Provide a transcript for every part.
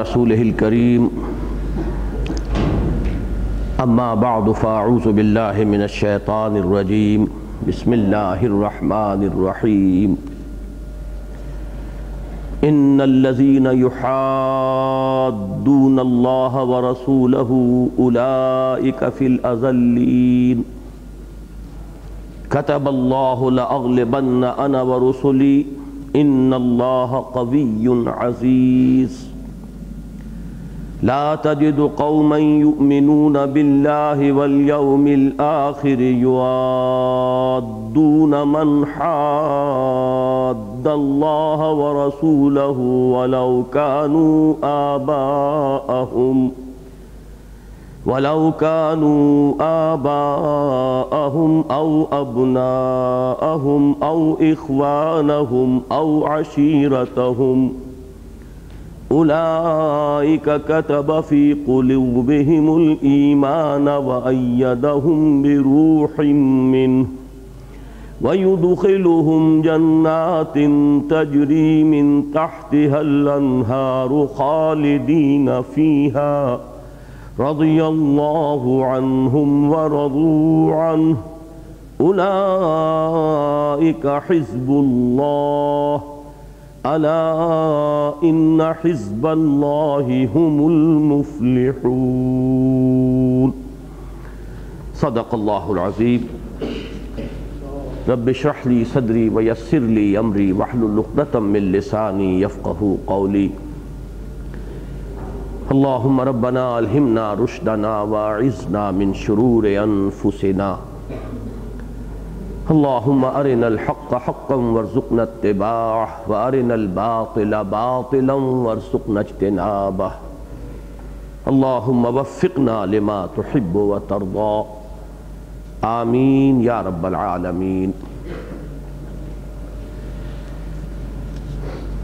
रसूल करीम। अम्मा बाद, फ़ाऊज़ बिल्लामिनशैतानरजीम बसमीम इन्नल्लज़ीन युहाद्दून अल्लाह व रसूलहु उलाइक अज़ल्लीन। कतबल्लाहु लअग़लिबन्न अना व रुसुली। इन्नल्लाह क़विय्युन अज़ीज़। ला तजिद कौमन युमिनून बिल्लाहि वल यौमिल आखिर युआद्दून मन हाद्दल्लाह व रसूलहु वलौ कानू आबाअहुम वलौ कानू आबाअहुम औ अबनाअहुम औ इख्वानहुम औ अशीरतहुम उलाइक कतब फ़ी क़ुलूबिहिमुल ईमान व अय्यदहुम बिरूहिम मिन्हु व युदखिलुहुम जन्नातिन तजरी मिन तहतिहल अन्हारु खालिदीन फ़ीहा रज़ियल्लाहु अन्हुम व रज़ू अन्हु उलाइक हिज़्बुल्लाह अला इन्ना हिज़्बल्लाहि हुमुल मुफ्लिहून सदक़ल्लाहुल अज़ीम रब शरह ली सदरी व यस्सिर ली अमरी वहलुल उक़दतम मिन लिसानी यफ़क़हू क़ौली अल्लाहुम्मा रब्बना अलहिमना रुशदना व इज़्ना मिन शुरूर अनफुसिना अरिनल हक़्क़ हक़्क़न वरज़ुक़ना इत्तिबाअह व अरिनल बातिल बातिलन वरज़ुक़ना इज्तिनाबह अल्लाहुम्मा वफ़्फ़िक़ना लिमा तुहिब्बु व तर्दा आमीन या रब्बल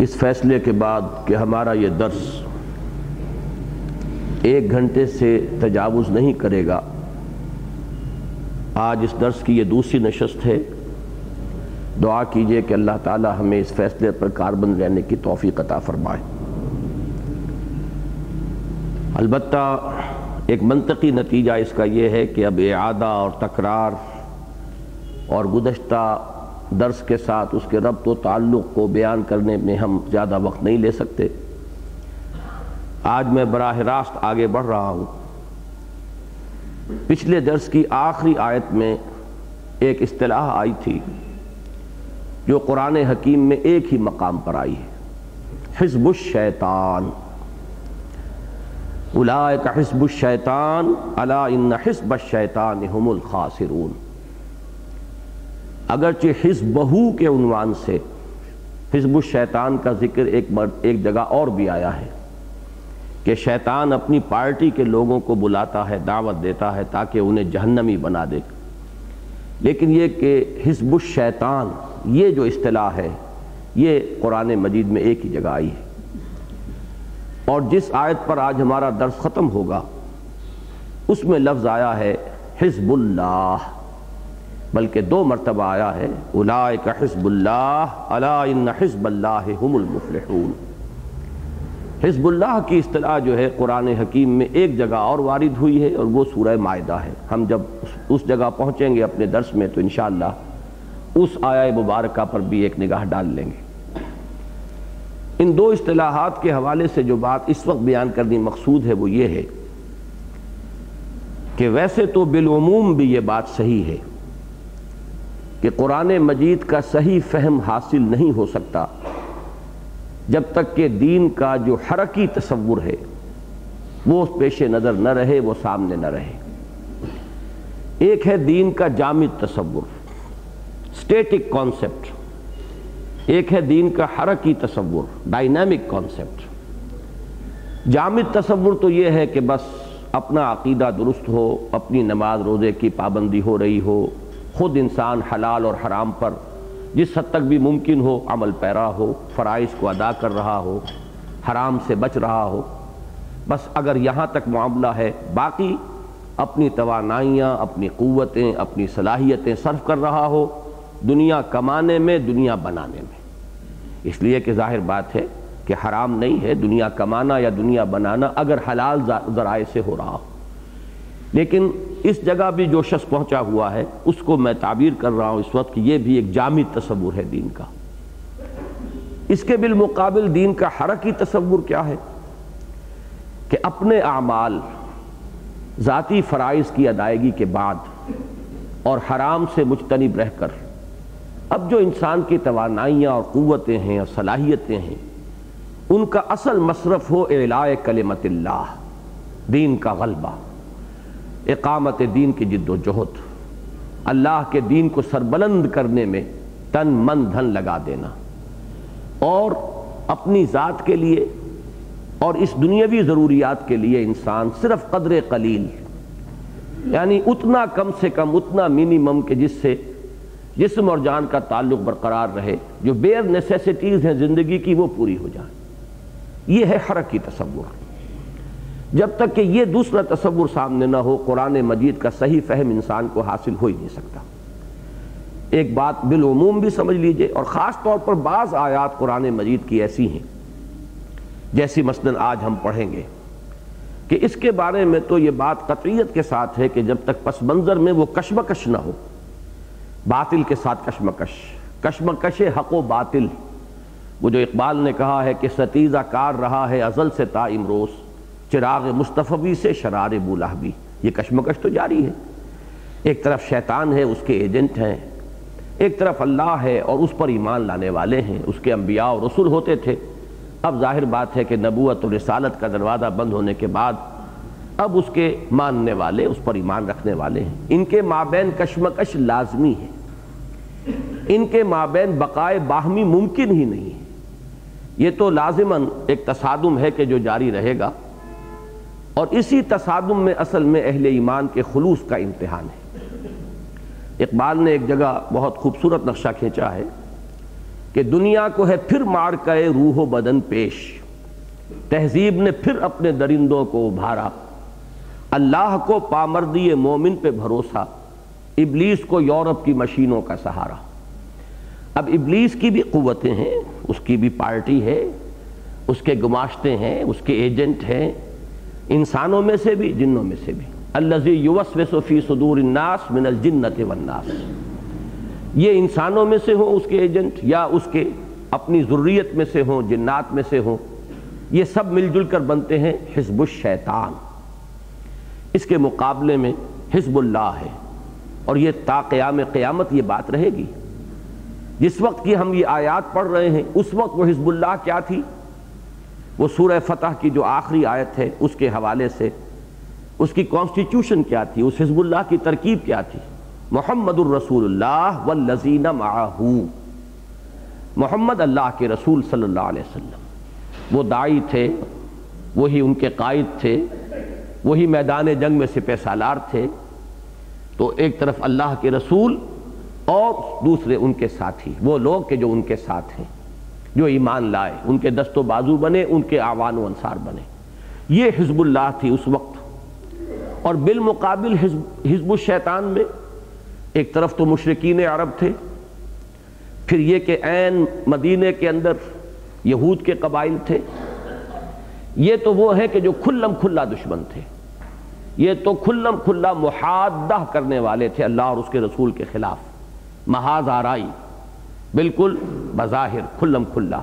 इस फैसले के बाद कि हमारा ये दर्स एक घंटे से तजावुज़ नहीं करेगा। आज इस दर्स की ये दूसरी नशस्त है। दुआ कीजिए कि अल्लाह ताला हमें इस फैसले पर कारबंद रहने की तोफ़ी अता फरमाए। अलबत् एक मनतकी नतीजा इसका यह है कि अब आदा और तकरार और गुदश्ता दर्स के साथ उसके रब्त व ताल्लुक़ को बयान करने में हम ज़्यादा वक्त नहीं ले सकते। आज मैं बराह रास्त आगे बढ़ रहा हूँ। पिछले दर्स की आखिरी आयत में एक असलाह आई थी, जो कुरान हकीम में एक ही मकाम पर आई है। हिजबुश शैतान। उलाक हिजबुश शैतान, अला इन हिजब शैतान हमुल खासिरून। अगरचे हिजबहू के उनवान से हिजबुश शैतान का ज़िक्र एक एक जगह और भी आया है। कि शैतान अपनी पार्टी के लोगों को बुलाता है, दावत देता है ताकि उन्हें जहन्नमी बना दे। लेकिन ये कि हिजबुश शैतान, ये जो अतलाह है, ये कुरान मजीद में एक ही जगह आई है। और जिस आयत पर आज हमारा दर्स ख़त्म होगा, उसमें लफ्ज़ आया है, हिजबुल्लाह। बल्कि दो मरतबा आया है उलाए का हिजबुल्लाह अला इन हिजबल्लाह की असलाह जो है कुरान हकीम में एक जगह और वारिद हुई है और वो सूरह मायदा है। हम जब उस, उस जगह पहुँचेंगे अपने दर्स में तो इन उस आया मुबारक पर भी एक निगाह डाल लेंगे। इन दो असलाहत के हवाले से जो बात इस वक्त बयान करनी मकसूद है वो ये है कि वैसे तो बिलूम भी ये बात सही है कि कुरान मजीद का सही फहम हासिल नहीं हो सकता। जब तक कि दीन का जो हरकी तस्वुर है, वो पेश नज़र न रहे, वो सामने न रहे। एक है दीन का जामिद तस्वुर स्टेटिक कॉन्सेप्ट एक है दीन का हरकी तस्वुर डायनामिक कॉन्सेप्ट जामिद तस्वुर तो ये है कि बस अपना अकीदा दुरुस्त हो, अपनी नमाज़ रोज़े की पाबंदी हो रही हो, ख़ुद इंसान हलाल और हराम पर जिस हद तक भी मुमकिन हो, अमल पैरा हो, फ़राइज़ को अदा कर रहा हो, हराम से बच रहा हो। बस अगर यहाँ तक मामला है, बाकी अपनी तोानाइयाँ अपनी क़वतें अपनी सलाहियतें सर्फ कर रहा हो, दुनिया कमाने में, दुनिया बनाने में। इसलिए कि ज़ाहिर बात है कि हराम नहीं है, दुनिया कमाना या दुनिया बनाना अगर हलाल ज़राए से हो रहा हो। लेकिन इस जगह भी जो शख्स पहुँचा हुआ है, उसको मैं ताबीर कर रहा हूँ इस वक्त यह भी एक जामी तस्वुर है दीन का। इसके बिलमुकाबिल दीन का हरकी तस्वुर क्या है? कि अपने अमाल ज़ाती फ़राइज़ की अदायगी के बाद और हराम से मुजतनब रहकर, अब जो इंसान की तोानाइयाँ और क़वतें हैं और सलाहियतें हैं, उनका असल मसरफ हो एलाए कलमत दीन का गलबा। एकामत दीन की जिद्दोजहद। अल्लाह के दीन को सरबलंद करने में तन मन धन लगा देना। और अपनी ज़ात के लिए और इस दुनियावी ज़रूरियात के लिए इंसान सिर्फ़ कदर कलील, यानी उतना कम से कम, उतना मिनिमम के जिससे जिसम और जान का ताल्लुक बरकरार रहे, जो बेयर नेसेसिटीज़ हैं ज़िंदगी की, वो पूरी हो जाए। ये है हरक की तस्वुर। जब तक कि ये दूसरा तस्वुर सामने ना हो, कुरान मजीद का सही फहम इंसान को हासिल हो ही नहीं सकता। एक बात बिलूम भी समझ लीजिए, और ख़ास तौर पर बाज़ आयात कुरान मजीद की ऐसी हैं, जैसी मसलन आज हम पढ़ेंगे, कि इसके बारे में तो ये बात कतरीत के साथ है कि जब तक पस मंज़र में वो कशमकश ना हो, बातिल के साथ कशमकश। कशमकश हक बातिल। वो जो इकबाल ने कहा है कि सतीज़ा कार रहा है अजल से ता इमरोस चिराग मुस्तफ़ी से शरार बुलाहबी ये कशमकश तो जारी है। एक तरफ़ शैतान है, उसके एजेंट हैं। एक तरफ़ अल्लाह है और उस पर ईमान लाने वाले हैं। उसके अम्बिया और रसुल होते थे। अब ज़ाहिर बात है कि नबूत और रसालत का दरवाज़ा बंद होने के बाद अब उसके मानने वाले, उस पर ईमान रखने वाले हैं। इनके माबेन कशमकश लाजमी है। इनके माबेन बकाए बाहमी मुमकिन ही नहीं है। ये तो लाजिमन एक तसादुम है कि जो जारी रहेगा। और इसी तसादम में असल में अहल ईमान के खलूस का इम्तहान है। इकबाल ने एक जगह बहुत खूबसूरत नक्शा खींचा है कि दुनिया को है फिर मार कए रूह बदन पेश। तहजीब ने फिर अपने दरिंदों को उभारा। अल्लाह को पामर्दी मोमिन पे भरोसा, इबलीस को यूरोप की मशीनों का सहारा। अब इबलीस की भी क़वतें हैं, उसकी भी पार्टी है, उसके गुमाश्ते हैं, उसके एजेंट हैं इंसानों में से भी, जिन्नों में से भी। अल्लाजी युवस सदूर नास मिनल जिन्नत वन्नास ये इंसानों में से हो उसके एजेंट, या उसके अपनी ज़रूरीत में से हों, जिन्नात में से हों, ये सब मिलजुल कर बनते हैं हिजबुल शैतान। इसके मुकाबले में हिजबुल्लाह है, और ये ताक़याम क़यामत ये बात रहेगी। जिस वक्त की हम ये आयात पढ़ रहे हैं, उस वक्त वो हिजबुल्लाह क्या थी? वो सूरह फतह की जो आखिरी आयत है, उसके हवाले से, उसकी कॉन्स्टिट्यूशन क्या थी, उस हिजबुल्लाह की तरकीब क्या थी? मोहम्मद रसूलुल्लाह वल्लजीना माहू मोहम्मद अल्लाह के रसूल सल्लल्लाहु अलैहि वसल्लम। वो दाई थे, वही उनके कायद थे, वही मैदान जंग में सिपह सालार थे। तो एक तरफ़ अल्लाह के रसूल और दूसरे उनके साथी। वो लोग के जो उनके साथ हैं। जो ईमान लाए, उनके दस्तो बाजू बने, उनके आवान अंसार बने। ये हिजबुल्लाह थी उस वक्त। और बिलमुकाबिल हिजबुल शैतान में एक तरफ़ तो मुशरकिन अरब थे, फिर ये कि ऐन मदीने के अंदर यहूद के कबाइल थे। ये तो वो है कि जो खुल्लम खुल्ला दुश्मन थे। ये तो खुल्लम खुल्ला मुहादा करने वाले थे अल्लाह और उसके रसूल के खिलाफ। महाज आराई। बिल्कुल बज़ाहिर, खुल्लम खुल्ला।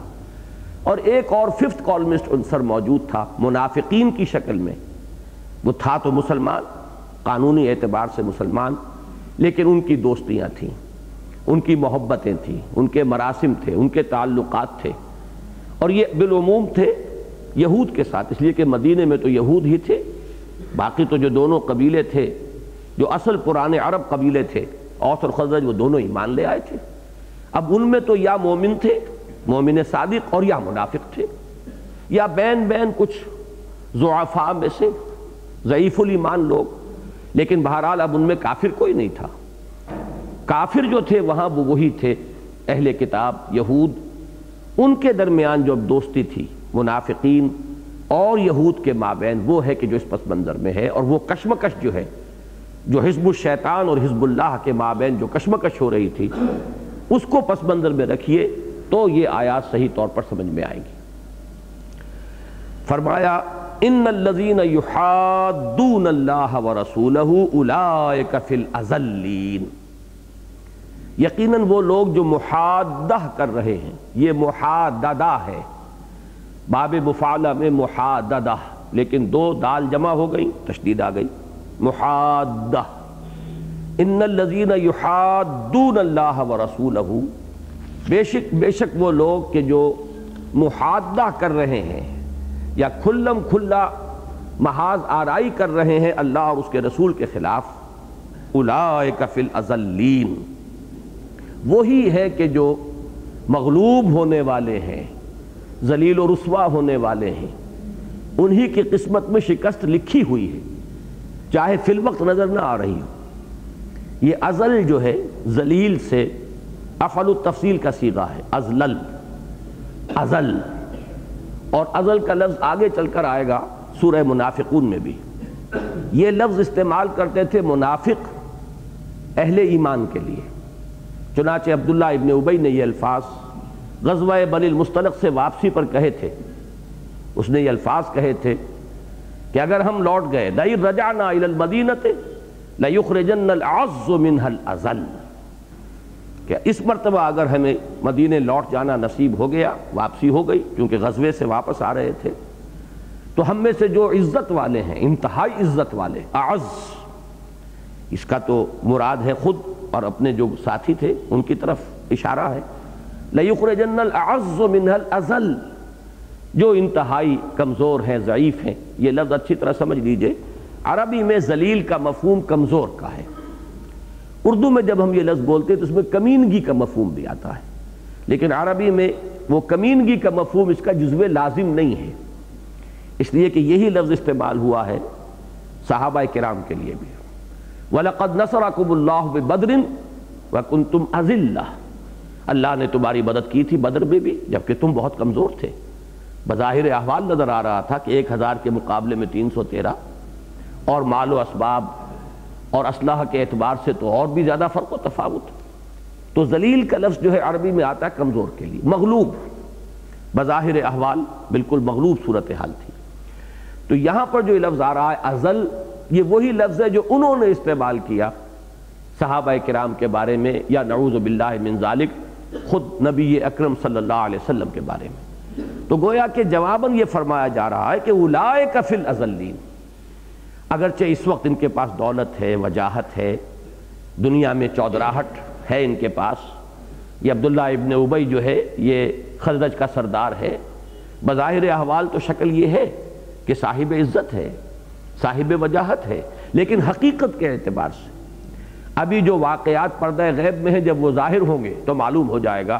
और एक और फिफ्थ कॉलमिस्ट अंसर मौजूद था, मुनाफिकीन की शक्ल में। वो था तो मुसलमान, कानूनी एतबार से मुसलमान, लेकिन उनकी दोस्तियाँ थीं, उनकी मोहब्बतें थीं, उनके मरासिम थे, उनके ताल्लुक थे। और ये बिलूम थे, यहूद के साथ, इसलिए कि मदीने में तो यहूद ही थे, बाकी तो जो दोनों कबीले थे, जो असल पुराने अरब कबीले थे, औस और खजरज, वो दोनों ईमान ले आए थे। अब उनमें तो या मोमिन थे, मोमिन सादिक, और या मुनाफिक थे। या बैन बैन कुछ जुआफा में से ईमान लोग, लेकिन बहरहाल अब उनमें काफिर कोई नहीं था। काफिर जो थे, वहाँ वो वही थे, अहले किताब, यहूद। उनके दरमियान जो दोस्ती थी, मुनाफिकीन और यहूद के माबेन, वो है कि जो इस पस मंज़र में है, और वो कशमकश जो है, जो हिजबुल शैतान और हिजबुल्लाह के माबेन जो कशमकश हो रही थी उसको पस मंज़र में रखिए तो ये आयात सही तौर पर समझ में आएगी। फरमाया इन लजीन युहादून अल्लाह व रसूल अजल्लीन। यकीनन वो लोग जो मुहादा कर रहे हैं, ये मुहादा है। बाब मुफाला में मुहादा लेकिन दो दाल जमा हो गई, तशदीद आ गई। मुहादा इन लजीन युहादून बेशक बेशक वो लोग के जो मुहादा कर रहे हैं या खुल्लम खुल्ला महाज आराई कर रहे हैं अल्लाह और उसके रसूल के खिलाफ उलाए कफिल अजल्लीन। वही है कि जो मगलूब होने वाले हैं, जलील और रसवा होने वाले हैं, उन्हीं की किस्मत में शिकस्त लिखी हुई है, चाहे फिल वक्त नज़र ना आ रही हो। ये अजल जो है, जलील से अफल तफसील का सीगा है, अजलल, अजल। और अजल का लफ्ज आगे चलकर आएगा सूरह मुनाफिकून में भी। ये लफ्ज इस्तेमाल करते थे मुनाफिक अहले ईमान के लिए। चुनाचे अब्दुल्ला इबन उबई ने यह अल्फाज गजवा बनिल मुस्तलक से वापसी पर कहे थे। उसने ये अल्फाज कहे थे कि अगर हम लौट गए, लई रजाना मदीनत लयुखरजन अजल। क्या इस मरतबा अगर हमें मदीने लौट जाना नसीब हो गया, वापसी हो गई, क्योंकि गजबे से वापस आ रहे थे तो हम में से जो इज़्ज़त वाले हैं, इंतहाई इज़्ज़त वाले आज इसका तो मुराद है खुद और अपने जो साथी थे, उनकी तरफ़ इशारा है। लयुखर जनल मिनल अजल, जो इंतहाई, कमज़ोर हैं ज़यीफ़ हैं, ये लफ्ज़ अच्छी तरह समझ लीजिए। अरबी में जलील का मफहम कमज़ोर का है। उर्दू में जब हम ये लफ्ज़ बोलते हैं तो उसमें कमीनगी का मफहम भी आता है। लेकिन अरबी में वो कमीनगी का मफहूम, इसका जज्व लाजिम नहीं है। इसलिए कि यही लफ्ज़ इस्तेमाल हुआ है साहबा कराम के लिए भी। वलक़द नसरकुल्ला बदरिन वकुन तुम अजिल्ला। अल्लाह ने तुम्हारी मदद की थी बदर में भी, जबकि तुम बहुत कमज़ोर थे। बज़ाहिर अहवाल नज़र आ रहा था कि एक हज़ार के मुकाबले में तीन सौ तेरह और मालो इसबाब और असलाह के एतबार से तो और भी ज़्यादा फ़र्क व तफावत। तो जलील का लफ्ज़ जो है अरबी में आता है कमज़ोर के लिए। मगलूब, बज़ाहिर अहवाल, बिल्कुल मगलूब सूरत हाल थी। तो यहाँ पर जो लफ्ज़ आ रहा है, अजल, ये वही लफ्ज़ है जो उन्होंने इस्तेमाल किया सहाबा कराम के बारे में या नरूज खुद नबी अक्रम वसल्लम के बारे में। तो गोया के जवाबन ये फरमाया जा रहा है कि उलाए कफिल अजल्लीन। अगरचे इस वक्त इनके पास दौलत है, वजाहत है। दुनिया में चौधराहट है इनके पास। ये अब्दुल्ला इबन उबई जो है, ये खजरज का सरदार है। बज़ाहिर अहवाल तो शक्ल ये है कि साहिब इज़्ज़त है, साहिब वजाहत है। लेकिन हकीकत के अतबार से, अभी जो वाकयात पर्दा गैब में है, जब वो ज़ाहिर होंगे तो मालूम हो जाएगा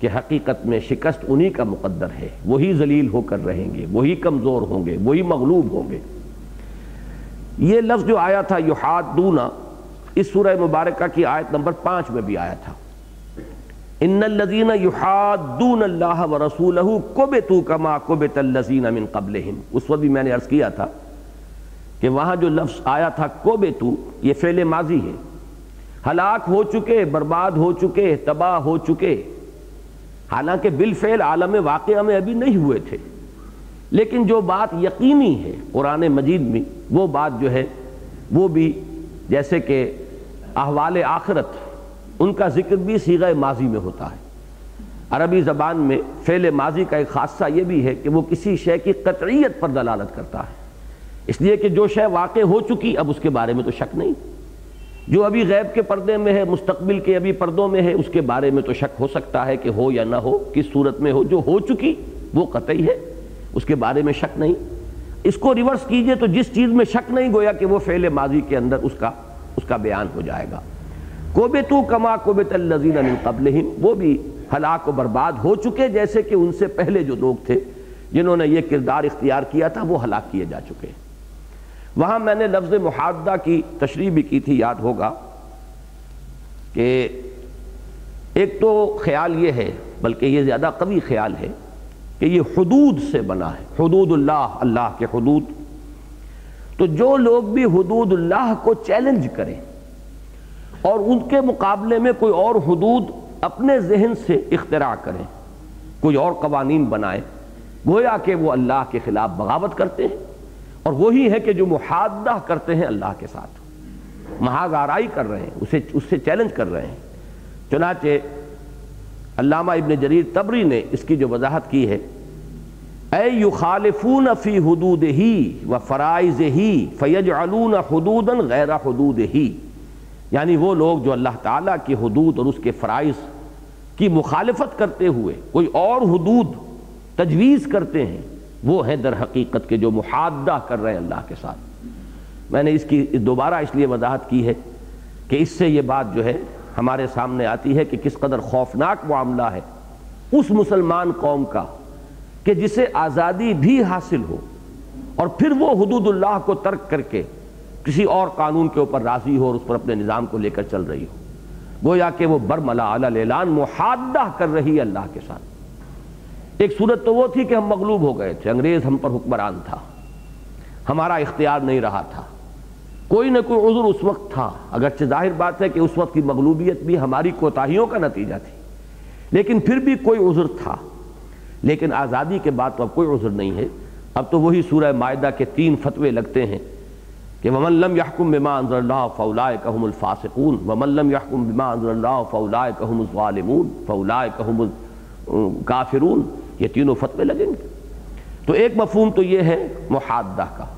कि हकीकत में शिकस्त उन्हीं का मुकद्दर है। वही जलील होकर रहेंगे, वही कमज़ोर होंगे, वही मगलूब होंगे। ये लफ्ज़ जो आया था, युहादूना, इस सूरह मुबारक की आयत नंबर पाँच में भी आया था। इन लजीन युहादून रसूल कुब तू कमा कुब तल्लजीन उस वक्त भी मैंने अर्ज़ किया था कि वहाँ जो लफ्ज़ आया था कोबे तू ये फेले माजी है। हलाक हो चुके, बर्बाद हो चुके, तबाह हो चुके, हालाँकि बिलफेल आलम वाक़ में अभी नहीं हुए थे। लेकिन जो बात यकीनी है कुरान मजीद में, वो बात जो है, वो भी जैसे कि अहवाल आखरत, उनका ज़िक्र भी सीगा माजी में होता है। अरबी ज़बान में फ़ेल माजी का एक खासा ये भी है कि वो किसी शय की कतरीत पर दलालत करता है। इसलिए कि जो शय वाक़ हो चुकी, अब उसके बारे में तो शक नहीं। जो अभी गैब के पर्दे में है मुस्तबिल के अभी पर्दों में है, उसके बारे में तो शक हो सकता है कि हो या ना हो, किस सूरत में हो, जो हो चुकी, वो कतई है। उसके बारे में शक नहीं। इसको रिवर्स कीजिए तो जिस चीज़ में शक नहीं गोया कि वो फेले माजी के अंदर, उसका उसका बयान हो जाएगा। कोबे तू कमा कोबे तल्लजीन कबल वो भी हलाक व बर्बाद हो चुके, जैसे कि उनसे पहले जो लोग थे, जिन्होंने ये किरदार इख्तियार किया था, वो हलाक किए जा चुके हैं। वहाँ मैंने लफ्ज़ मुहादा की तशरी भी की थी, याद होगा कि एक तो ख्याल ये है, बल्कि ये ज़्यादा कभी ख्याल है कि ये हदूद से बना है, हदूदुल्लाह, अल्लाह के हदूद। तो जो लोग भी हदूदुल्लाह को चैलेंज करें और उनके मुकाबले में कोई और हदूद अपने जहन से इख्तरा करें, कोई और कवानीन बनाए, गोया कि वो अल्लाह के खिलाफ बगावत करते हैं और वही है कि जो मुहादा करते हैं अल्लाह के साथ। महागाराई कर रहे हैं, उसे, उससे चैलेंज कर रहे हैं। चुनाचे अल्लामा इबन जरीर तबरी ने इसकी जो वजाहत की है खालिफून फ़ी हदूद ही व फ़राइज़ ही फ़ैज अलून हदूदन गैर हदूद ही यानी वो लोग जो अल्लाह ताला की हदूद और उसके फ़राइज़ की मुखालफत करते हुए, कोई और हदूद तजवीज़ करते हैं, वो हैं दर हकीकत के जो मुहादा कर रहे हैं अल्लाह के साथ। मैंने इसकी दोबारा इसलिए वजाहत की है कि इससे ये बात जो है हमारे सामने आती है कि किस कदर खौफनाक मामला है। उस मुसलमान कौम का कि जिसे आज़ादी भी हासिल हो। और फिर वो हदूदुल्लाह को तर्क करके किसी और कानून के ऊपर राज़ी हो और उस पर अपने निज़ाम को लेकर चल रही हो। गोया कि वो बरमला अलान मुहादा कर रही है अल्लाह के साथ। एक सूरत तो वो थी कि हम मगलूब हो गए थे। अंग्रेज़ हम पर हुक्मरान था। हमारा इख्तियार नहीं रहा था। कोई ना कोई उजुर उस वक्त था। अगरचे ज़ाहिर बात है कि उस वक्त की मगलूबियत भी हमारी कोताहियों का नतीजा थी। लेकिन फिर भी कोई उजुर था। लेकिन आज़ादी के बाद तो अब कोई उज़र नहीं है। अब तो वही सूरह मायदा के तीन फतवे लगते हैं कि वमल्लम यहकुम बिमा अनजल्ला फ़ौलाए कहमुलफ़ासिकून वमल्लम यहकुम बिमा अनजल्ला फ़ौलाए कहमुलवालमून फ़ौलाए कहमुल काफिरून। ये तीनों फतवे लगेंगे। तो एक मफहूम तो ये है मुहादा का।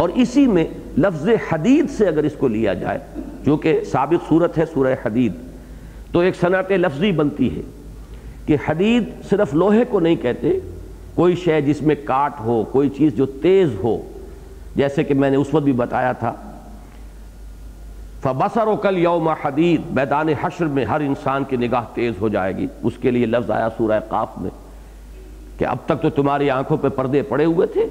और इसी में लफ्ज़ हदीद से अगर इसको लिया जाए चूँकि सबक सूरत है, सूरह हदीद तो एक सनत लफ्ज़ी बनती है। कि हदीद सिर्फ़ लोहे को नहीं कहते, कोई शय जिसमें काट हो, कोई चीज़ जो तेज़ हो। जैसे कि मैंने उस वक्त भी बताया था, फ़बसर कल यौम हदीद मैदान हशर में हर इंसान की निगाह तेज़ हो जाएगी। उसके लिए लफ्ज़ आया सूरह काफ में, कि अब तक तो तुम्हारी आँखों पर पर्दे पड़े हुए थे,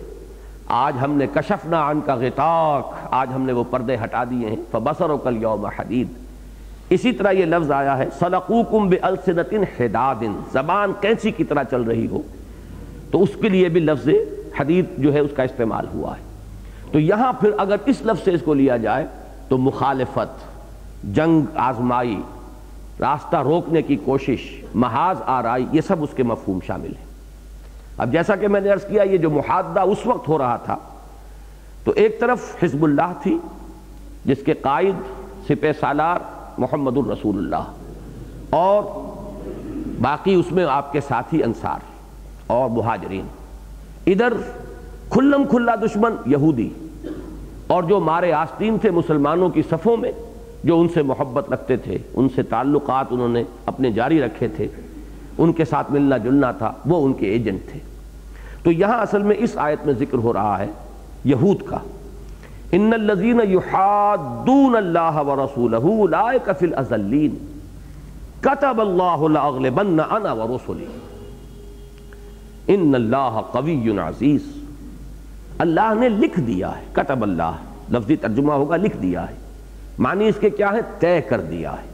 आज हमने कशफना अन का गिताक, आज हमने वो पर्दे हटा दिए हैं। फ़बसर कल यौम हदीद इसी तरह ये लफ्ज़ आया है, सलकूकुम बेअलसनतिन हिदादिन। ज़बान कैंसी की तरह चल रही हो तो उसके लिए भी लफ्ज़ हदीद जो है उसका इस्तेमाल हुआ है। तो यहाँ फिर अगर इस लफ्ज़ से इसको लिया जाए तो मुखालफत, जंग आजमाई, रास्ता रोकने की कोशिश, महाज आरई, ये सब उसके मफहूम शामिल है। अब जैसा कि मैंने अर्ज़ किया, ये जो मुहादा उस वक्त हो रहा था तो एक तरफ़ हिजबुल्लाह थी, जिसके कायद, सिप सालार मोहम्मद रसूलुल्लाह। और बाकी उसमें आपके साथी अंसार और महाजरीन। इधर खुल्लम खुल्ला दुश्मन यहूदी और जो मारे आस्तीन थे मुसलमानों की सफ़ों में, जो उनसे मोहब्बत रखते थे, उनसे ताल्लुकात उन्होंने अपने जारी रखे थे, उनके साथ मिलना जुलना था, वो उनके एजेंट थे। तो यहाँ असल में इस आयत में ज़िक्र हो रहा है यहूद का। अल्लाह ने लिख दिया है कतब अल्लाह लफ्जी तर्जुमा होगा लिख दिया है मानी इसके क्या है तय कर दिया है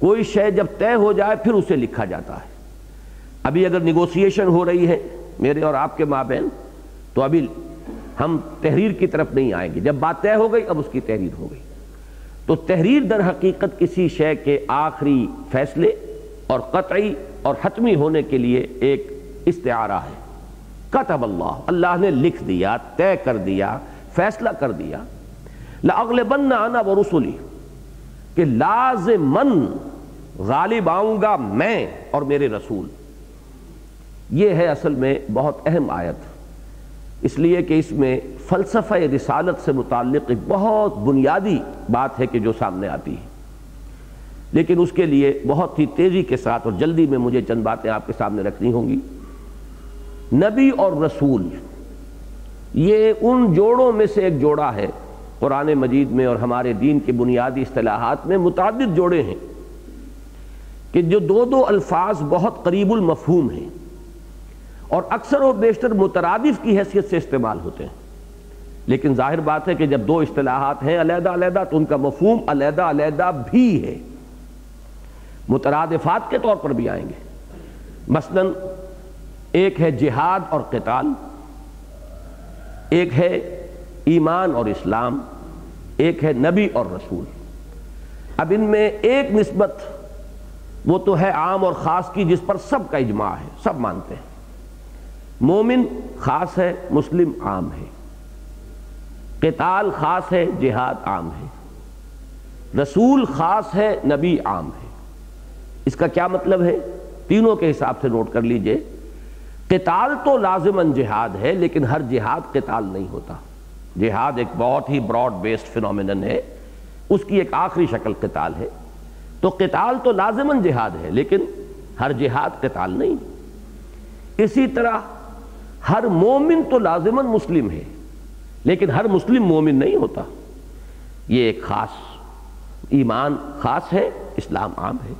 कोई शय जब तय हो जाए फिर उसे लिखा जाता है अभी अगर निगोसिएशन हो रही है मेरे और आपके माबेन तो अभी हम तहरीर की तरफ़ नहीं आएँगे। जब बात तय हो गई, अब उसकी तहरीर हो गई। तो तहरीर दर हकीकत किसी शय के आखिरी फैसले और कतई और हतमी होने के लिए एक इस्तारा है। कतब अल्लाह अल्लाह ने लिख दिया, तय कर दिया, फैसला कर दिया। अगले बन आना व रसुली, कि लाजमन गालिब आऊँगा मैं और मेरे रसूल। ये है असल में बहुत अहम आयत। इसलिए कि इसमें फ़लसफ़ा रिसालत से मुतक़ एक बहुत बुनियादी बात है कि जो सामने आती है। लेकिन उसके लिए बहुत ही तेज़ी के साथ और जल्दी में मुझे चंद बातें आपके सामने रखनी होंगी। नबी और रसूल, ये उन जोड़ों में से एक जोड़ा है, कुरान मजीद में और हमारे दीन के बुनियादी असलाहत में मुतद जोड़े हैं कि जो दो दो अल्फाज बहुत करीबुल मफहूम हैं। और अक्सर व बेशतर मुतरदिफ की हैसियत से इस्तेमाल होते हैं। लेकिन ज़ाहिर बात है कि जब दो असलाहत हैं, अलहदा अलहदा तो उनका मफहूम अलहदा भी है। मुतरदफात के तौर पर भी आएँगे। मसलन, एक है जिहाद और कताल, एक है ईमान और इस्लाम, एक है नबी और रसूल। अब इनमें एक नस्बत, वो तो है आम और ख़ास की, जिस पर सबका इजमा है, सब मानते हैं। मोमिन खास है, मुस्लिम आम है। किताल खास है, जिहाद आम है। रसूल खास है, नबी आम है। इसका क्या मतलब है? तीनों के हिसाब से नोट कर लीजिए। किताल तो लाजिमन जिहाद है, लेकिन हर जिहाद किताल नहीं होता। जिहाद एक बहुत ही ब्रॉड बेस्ड फिनोमिन है। उसकी एक आखिरी शक्ल किताल है। तो किताल तो लाजिमन जिहाद है, लेकिन हर जिहाद किताल नहीं। इसी तरह हर मोमिन तो लाजिमन मुस्लिम है, लेकिन हर मुस्लिम मोमिन नहीं होता। ये एक खास ईमान खास है, इस्लाम आम है।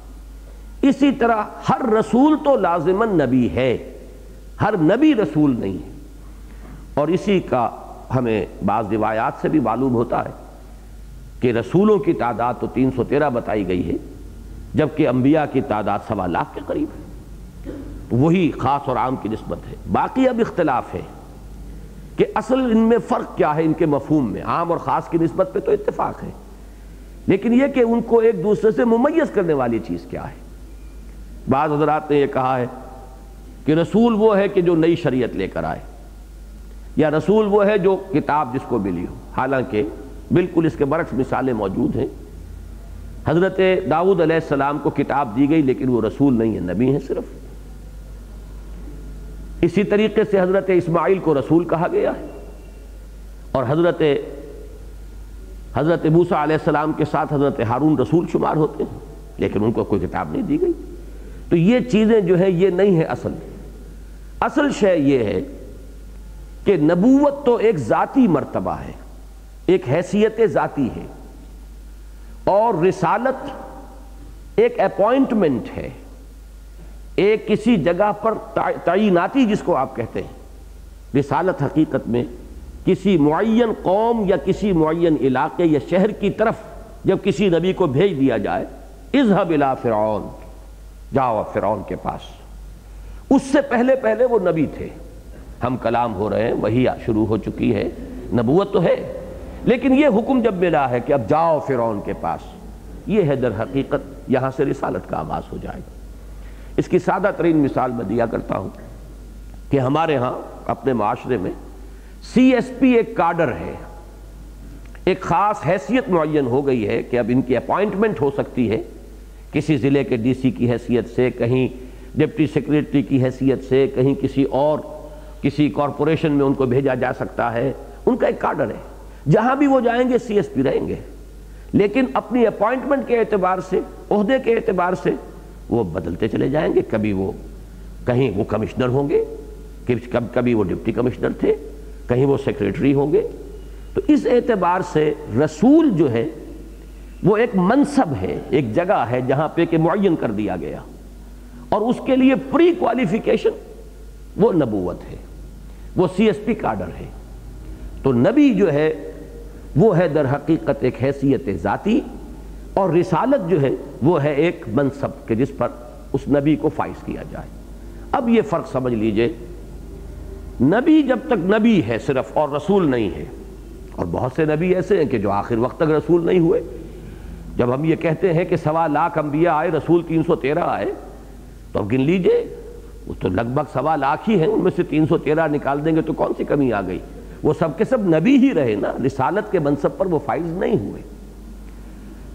इसी तरह हर रसूल तो लाजिमन नबी है, हर नबी रसूल नहीं है। और इसी का हमें बाज़ रिवायात से भी मालूम होता है कि रसूलों की तादाद तो 313 बताई गई है, जबकि अंबिया की तादाद सवा लाख के करीब है। वही ख़ास और आम की नस्बत है। बाकी अब इख्तलाफ है कि असल इनमें फ़र्क क्या है इनके मफहूम में। आम और ख़ास की नस्बत पे तो इतफाक़ है। लेकिन यह कि उनको एक दूसरे से मुमैज़ करने वाली चीज़ क्या है? बाद हजरात ने यह कहा है कि रसूल वो है कि जो नई शरीयत लेकर आए। या रसूल वो है जो किताब जिसको मिली हो। हालाँकि बिल्कुल इसके बरक्स मिसालें मौजूद हैं। हज़रत दाऊद सलाम को किताब दी गई, लेकिन वो रसूल नहीं है, नबी है सिर्फ़। इसी तरीके से हज़रत इस्माइल को रसूल कहा गया है। और हज़रत हज़रत मूसा सलाम के साथ हज़रत हारून रसूल शुमार होते हैं, लेकिन उनको कोई किताब नहीं दी गई। तो ये चीज़ें जो है, ये नहीं है असल। असल शय ये है कि नबूवत तो एक ज़ाती मर्तबा है, एक हैसियत ज़ाती है, और रिसालत एक अपॉइंटमेंट है। एक किसी जगह पर तयनाती जिसको आप कहते हैं। रिसालत हकीकत में किसी मुन कौम या किसी मुन इलाके या शहर की तरफ़ जब किसी नबी को भेज दिया जाए, इजहब इला फ़िरौन, जाओ फ़िरौन के पास। उससे पहले पहले वो नबी थे। हम कलाम हो रहे हैं, वही शुरू हो चुकी है। नबूत तो है। लेकिन ये हुक्म जब मिला है कि अब जाओ फ़िरौन के पास, ये है दर हकीकत यहाँ से रिसालत का आगाज़ हो जाएगा। इसकी सादा तरीन मिसाल मैं दिया करता हूँ कि हमारे यहाँ अपने माशरे में सी एस पी एक काडर है। एक ख़ास हैसियत मुन हो गई है कि अब इनकी अपॉइंटमेंट हो सकती है। किसी ज़िले के डी सी की हैसियत से, कहीं डिप्टी सेक्रेटरी की हैसियत से, कहीं किसी और, किसी कॉरपोरेशन में उनको भेजा जा सकता है। उनका एक कार्डर है। जहाँ भी वो जाएँगे सीएसपी रहेंगे। लेकिन अपनी अपॉइंटमेंट के एतबार से अहदे के एतबार से वो बदलते चले जाएँगे। कभी वो, कहीं वो कमिश्नर होंगे कब कभी वो डिप्टी कमिश्नर थे, कहीं वो सेक्रेटरी होंगे। तो इस एतबार से रसूल जो है, वो एक मनसब है, एक जगह है जहाँ पे कि मुन कर दिया गया। और उसके लिए प्री क्वालिफिकेशन वो नबूवत है, वो सीएसपी काडर है। तो नबी जो है, वो है दर हकीकत एक हैसियत ज़ाती और रिसालत जो है, वो है एक मनसब के जिस पर उस नबी को फाइज किया जाए। अब ये फ़र्क समझ लीजिए, नबी जब तक नबी है सिर्फ़ और रसूल नहीं है, और बहुत से नबी ऐसे हैं कि जो आखिर वक्त तक रसूल नहीं हुए। जब हम ये कहते हैं कि सवा लाख अंबिया आए, रसूल तीन सौ तेरह आए तो अब गिन लीजिए, वो तो लगभग सवा लाख ही हैं, उनमें से 313 निकाल देंगे तो कौन सी कमी आ गई? वो सब के सब नबी ही रहे ना, रिसालत के मनसब पर वो फाइज नहीं हुए।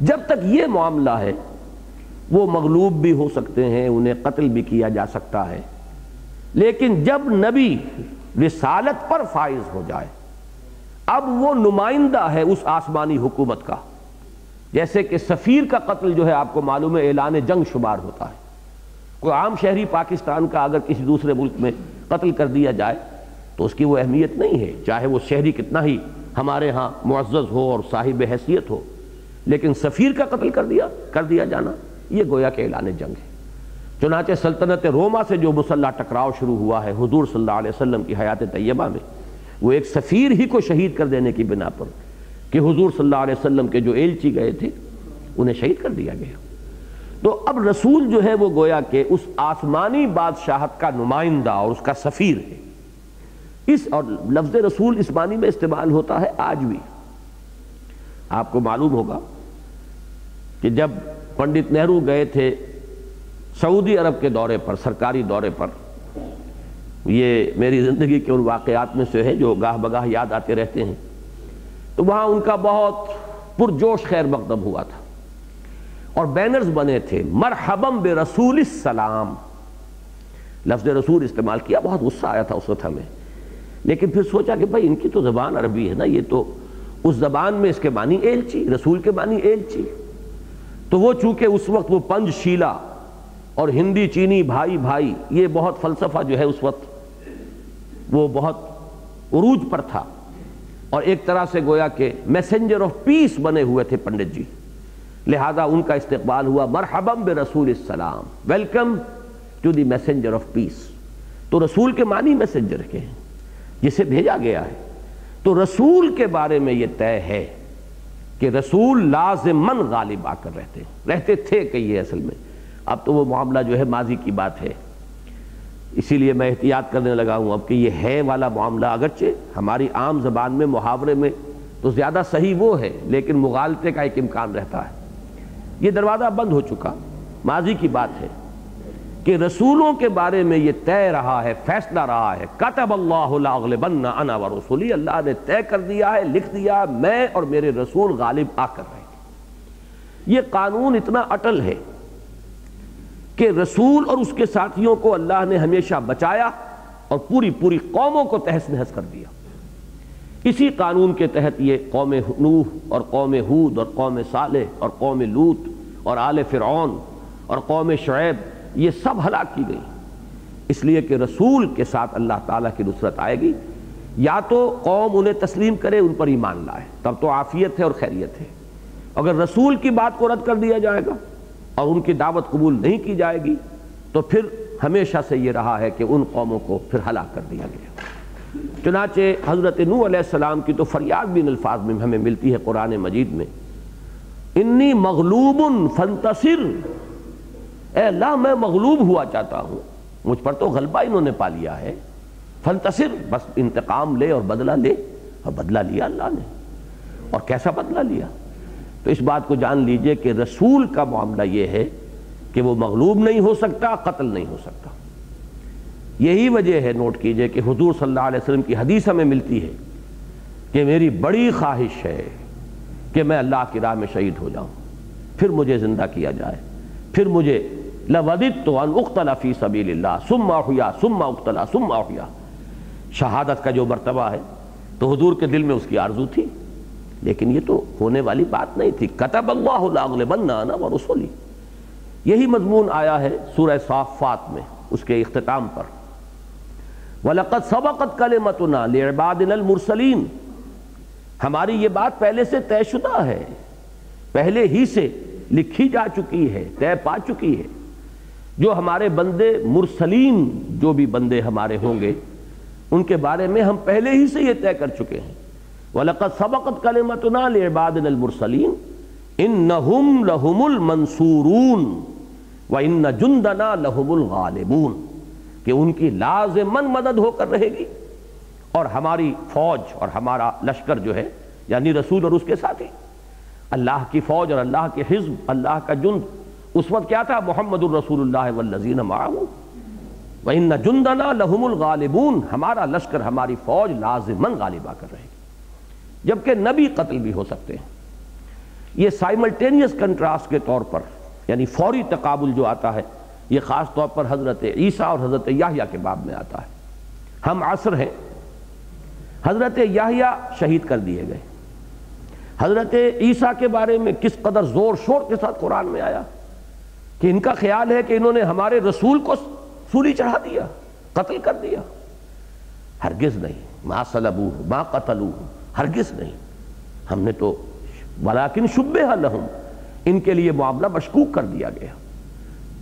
जब तक ये मामला है, वो मगलूब भी हो सकते हैं, उन्हें कत्ल भी किया जा सकता है। लेकिन जब नबी रिसालत पर फाइज हो जाए, अब वो नुमाइंदा है उस आसमानी हुकूमत का। जैसे कि सफ़ीर का कत्ल जो है, आपको मालूम है, ऐलान जंग शुमार होता है। कोई आम शहरी पाकिस्तान का अगर किसी दूसरे मुल्क में कत्ल कर दिया जाए तो उसकी वो अहमियत नहीं है, चाहे वो शहरी कितना ही हमारे यहाँ मुआज़ हो और साहिब हैसियत हो। लेकिन सफ़ीर का कत्ल कर दिया कर दिया जाना। ये गोया के ऐलान जंग है। चुनाचे सल्तनत रोमा से जो मुसल्ला टकराव शुरू हुआ है, हजूर सल्ला वसम की हयात तय्यबा में, वो एक सफ़ीर ही को शहीद कर देने की बिना पर कि हजूर सल्ला वसम के जो एलची गए थे, उन्हें शहीद कर दिया गया। तो अब रसूल जो है वो गोया के उस आसमानी बादशाहत का नुमाइंदा और उसका सफ़ीर है। इस और लफ्ज़ रसूल इस मानी में इस्तेमाल होता है आज भी। आपको मालूम होगा कि जब पंडित नेहरू गए थे सऊदी अरब के दौरे पर, सरकारी दौरे पर, ये मेरी ज़िंदगी के उन वाक़ात में से है जो गाह बगाह याद आते रहते हैं तो वहाँ उनका बहुत पुरजोश खैर मकदम हुआ था। और बैनर्स बने थे, मरहबम बे रसूल सलाम। लफ्ज़ रसूल इस्तेमाल किया, बहुत गुस्सा आया था उस वक्त हमें। लेकिन फिर सोचा कि भाई, इनकी तो ज़बान अरबी है ना, ये तो उस जबान में इसके मानी एलची, रसूल के मानी एलची। तो वो चूँकि उस वक्त वो पंचशीला और हिंदी, चीनी, भाई भाई, ये बहुत फलसफा जो है उस वक्त, वो बहुत उरूज पर था। और एक तरह से गोया के मैसेंजर ऑफ़ पीस बने हुए थे पंडित जी। लिहाजा उनका इस्तेबाल हुआ, मरहबम बे रसूल सलाम welcome to the messenger of peace तो रसूल के मानी मैसेंजर के हैं, जिसे भेजा गया है। तो रसूल के बारे में यह तय है कि रसूल लाजमन गालिब आकर रहते रहते थे कहिए असल में। अब तो वो मामला जो है माजी की बात है। इसीलिए मैं एहतियात करने लगा हूँ अब कि ये है वाला मामला अगरचे हमारी आम जबान में, मुहावरे में तो ज़्यादा सही वो है, लेकिन मुगालते का एक इम्कान रहता है। ये दरवाज़ा बंद हो चुका, माजी की बात है। कि रसूलों के बारे में ये तय रहा है, फैसला रहा है। कतब अल्लाबन्ना अना व रसूली, अल्लाह ने तय कर दिया है, लिख दिया, मैं और मेरे रसूल गालिब आकर रहेंगे। ये कानून इतना अटल है कि रसूल और उसके साथियों को अल्लाह ने हमेशा बचाया और पूरी पूरी कौमों को तहस नहस कर दिया। इसी कानून के तहत ये कौम नूह और कौम हूद और कौम साले और कौम लूत और आल फ़िरौन और कौम शुएब ये सब हलाक की गई। इसलिए कि रसूल के साथ अल्लाह ताला की नुसरत आएगी। या तो कौम उन्हें तस्लीम करे, उन पर ईमान लाए। तब तो आफियत है और खैरियत है। अगर रसूल की बात को रद्द कर दिया जाएगा और उनकी दावत कबूल नहीं की जाएगी तो फिर हमेशा से ये रहा है कि उन कौमों को फिर हलाक कर दिया गया। चुनाचे हज़रत नू सलाम की तो फरियाद भी इन अल्फाज में हमें मिलती है कुरान मजीद में। इन्नी मगलूबन फंतसिर अल्लाह मैं मगलूब हुआ चाहता हूँ। मुझ पर तो गलबा इन्होंने पा लिया है। फंतसिर, बस इंतकाम ले और बदला ले। और बदला लिया अल्लाह ने। और कैसा बदला लिया? तो इस बात को जान लीजिए कि रसूल का मामला यह है कि वो मगलूब नहीं हो सकता, कत्ल नहीं हो सकता। यही वजह है, नोट कीजिए कि हजूर सल्लल्लाहु अलैहि वसल्लम की हदीस हमें मिलती है कि मेरी बड़ी ख्वाहिश है कि मैं अल्लाह की राह में शहीद हो जाऊँ। फिर मुझे ज़िंदा किया जाए। फिर मुझे लवदित तो फ़ी सबील्ला सुम्मा सुम्मा उख्तला सुम्मा शहादत का जो मरतबा है तो हजूर के दिल में उसकी आरज़ू थी लेकिन ये तो होने वाली बात नहीं थी कतब अल्लाबन्ना व रसोली यही मजमून आया है सूरह साफ़ात में उसके अख्ताम पर वलकत सबकत कल मतना हमारी ये बात पहले से तयशुदा है पहले ही से लिखी जा चुकी है तय पा चुकी है जो हमारे बंदे मुरसलीम जो भी बंदे हमारे होंगे, उनके बारे में हम पहले ही से ये तय कर चुके हैं। वलकत सबकत कलमतना इन नहुम लहुमुल मंसूरून, व इन न जुंदना लहुमुल गालिबून, कि उनकी लाजमन मदद होकर रहेगी, और हमारी फौज और हमारा लश्कर जो है, यानी रसूल और उसके साथी, अल्लाह की फौज और अल्लाह के हिज्ब, अल्लाह का जुंद उस वक्त क्या था? मोहम्मद रसूलुल्लाजीन माऊ इन जुंदना लहुमुल गालिबून। हमारा लश्कर, हमारी फौज लाजमन गालिबा कर रहेगी जबकि नबी कत्ल भी हो सकते हैं। ये साइमल्टेनियस कंट्रास्ट के तौर पर, यानी फौरी तकाबुल जो आता है, ये ख़ास तौर पर हज़रत ईसा और हज़रत याहिया के बाब में आता है। हम असर हैं। हज़रत याहिया शहीद कर दिए गए। हज़रत ईसा के बारे में किस कदर ज़ोर शोर के साथ कुरान में आया? कि इनका ख्याल है कि इन्होंने हमारे रसूल को सूली चढ़ा दिया, कत्ल कर दिया। हरगिज नहीं। माँ सलबू माँ कतलू हरगिज नहीं। हमने तो वलाकिन शुब्बे लहम, इनके लिए मामला मशकूक कर दिया गया।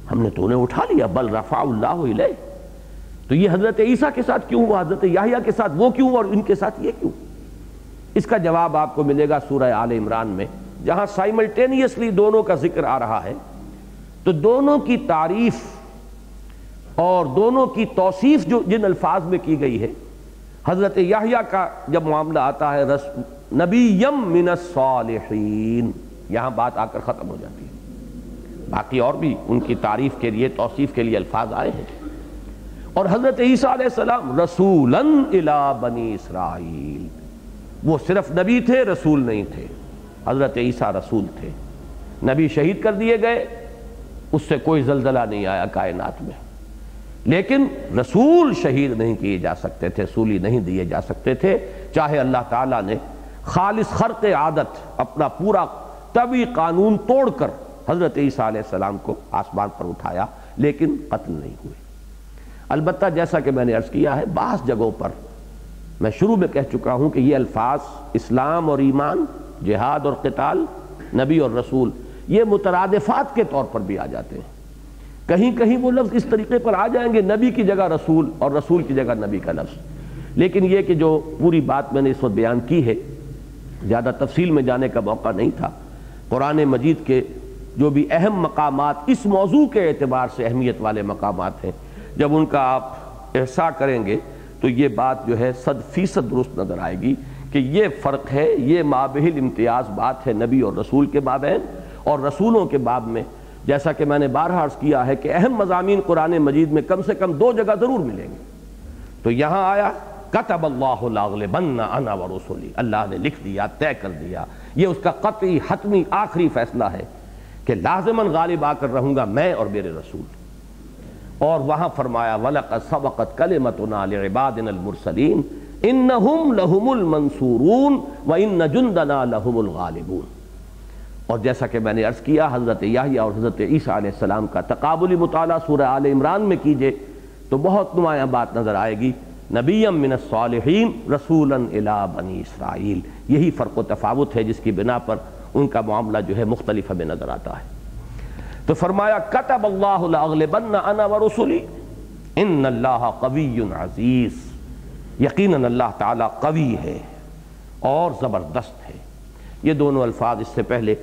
हमने तो उन्हें उठा लिया, बल रफा तो ये हज़रत ईसा के साथ क्यों हुआ? हज़रत याहिया के साथ वो क्यों और इनके साथ ये क्यों? इसका जवाब आपको मिलेगा सूरह आल इमरान में, जहाँ साइमल्टेनियसली दोनों का ज़िक्र आ रहा है। तो दोनों की तारीफ़ और दोनों की तोसीफ जो जिन अल्फाज में की गई है, हज़रत याहिया का जब मामला आता है, रस नबी यम मिनसालहीन यहाँ बात आकर ख़त्म हो जाती है। बाकी और भी उनकी तारीफ़ के लिए, तोसीफ के लिए अल्फाज आए हैं। और हज़रत ईसा सलाम, रसूलन इला बनी इसराइल। वो सिर्फ़ नबी थे, रसूल नहीं थे। हज़रत ईसा रसूल थे। नबी शहीद कर दिए गए उससे कोई जलजला नहीं आया कायनात में। लेकिन रसूल शहीद नहीं किए जा सकते थे, सूली नहीं दिए जा सकते थे। चाहे अल्लाह ताला ने खालिस खर्क आदत अपना पूरा तभी कानून तोड़कर हज़रत ईसा सलाम को आसमान पर उठाया, लेकिन कत्ल नहीं हुए। अलबत्ता जैसा कि मैंने अर्ज़ किया है, बास जगहों पर मैं शुरू में कह चुका हूँ कि ये अल्फाज इस्लाम और ईमान, जिहाद और कताल, नबी और रसूल ये मुतरदफात के तौर पर भी आ जाते हैं। कहीं कहीं वो लफ्ज़ इस तरीके पर आ जाएँगे, नबी की जगह रसूल और रसूल की जगह नबी का लफ्ज़। लेकिन यह कि जो पूरी बात मैंने इस वक्त बयान की है, ज़्यादा तफसील में जाने का मौका नहीं था। कुरान मजीद के जो भी अहम मकाम इस मौजू के अतबार से अहमियत वाले मकाम हैं, जब उनका आप एहसा करेंगे तो ये बात जो है सद फ़ीसद दुरुस्त नज़र आएगी कि ये फ़र्क है, ये माबहिल इम्तियाज़ बात है, नबी और रसूल के बाबैन और रसूलों के बाब में, जैसा कि मैंने बारह अर्ज़ किया है कि अहम मजामी कुरान मजीद में कम से कम दो जगह ज़रूर मिलेंगे। तो यहाँ आया कतब रसूली। अल्लाह ने लिख दिया, तय कर दिया। ये उसका कतई हतमी आखिरी फैसला है कि लाजमन गालिब आकर रहूँगा मैं और मेरे रसूल। और वहाँ फरमाया वलक सबकत कल मतनाबादमरसलीन इन लहुमुल मंसूरून व इन जुंदना लहुमुल गालिबून। और जैसा कि मैंने अर्ज़ किया, हज़रत याहिया और हज़रत ईसा का तकाबुली मुताला सूर आल इमरान में कीजिए तो बहुत नुमाया बात नज़र आएगी। नबीम मिनसालहीन रसूलन बनी इसराइल। यही फ़र्क तफावत है जिसकी बिना पर उनका मामला जो है मुख्तलिफ़ हमें नज़र आता है। तो फरमाया, कतब अल्लाबन अना व रसुली इन अल्लाह कवी अज़ीज़। यकीन अल्लाह ताला कवी है और ज़बरदस्त है। ये दोनों अल्फाज इससे पहले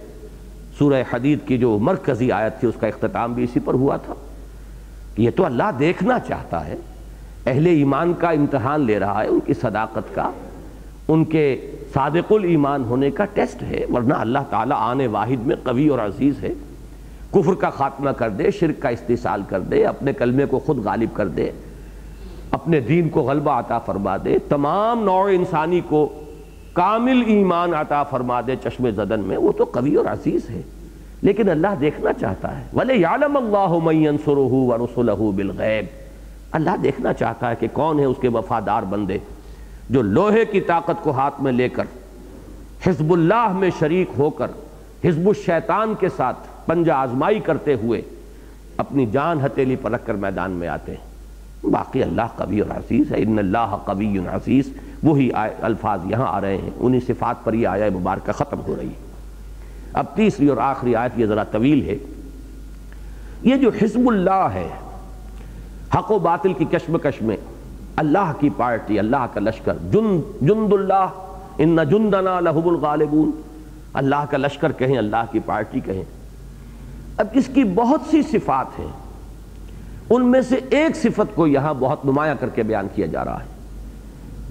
सूरह हदीद की जो मरकजी आयत थी, उसका अख्ताम भी इसी पर हुआ था ये तो अल्लाह देखना चाहता है, अहले ईमान का इम्तहान ले रहा है, उनकी सदाकत का, उनके सादकुल ईमान होने का टेस्ट है, वरना अल्लाह ताला आने वाहिद में कवी और अज़ीज़ है। कुफर का खात्मा कर दे, शिरक का इस्तेसाल कर दे, अपने कलमे को खुद गालिब कर दे, अपने दीन को गलबा आता फरमा दे, तमाम नौ इंसानी को कामिल ईमान आता फरमा दे चश्मे जदन में, वो तो कवि और अज़ीज़ है। लेकिन अल्लाह देखना चाहता है। वले यालम अल्लाहसरहू वरसलहू बिलगैब अल्लाह देखना चाहता है कि कौन है उसके वफादार बंदे, जो लोहे की ताकत को हाथ में लेकर, हिजबुल्लाह में शरीक होकर हिजबुल शैतान के साथ पंजा आजमाई करते हुए, अपनी जान हथेली पर रखकर मैदान में आते हैं। बाकी अल्लाह कभी और अज़ीज़ है। इन अल्लाह अज़ीज़। वही अल्फाज यहाँ आ रहे हैं। उन्हीं सिफात पर यह आया मुबारक ख़त्म हो रही है। अब तीसरी और आखिरी आयत ये ज़रा तवील है। ये जो हिजबुल्लाह है, हक बातिल की कशमकश में, अल्लाह की पार्टी, अल्लाह का लश्कर, जुन जुंदुल्लाह इन जुंदना गालिबून। अल्लाह का लश्कर कहें, अल्लाह की पार्टी कहें। अब इसकी बहुत सी सिफात हैं। उनमें से एक सिफत को यहाँ बहुत नुमाया करके बयान किया जा रहा है।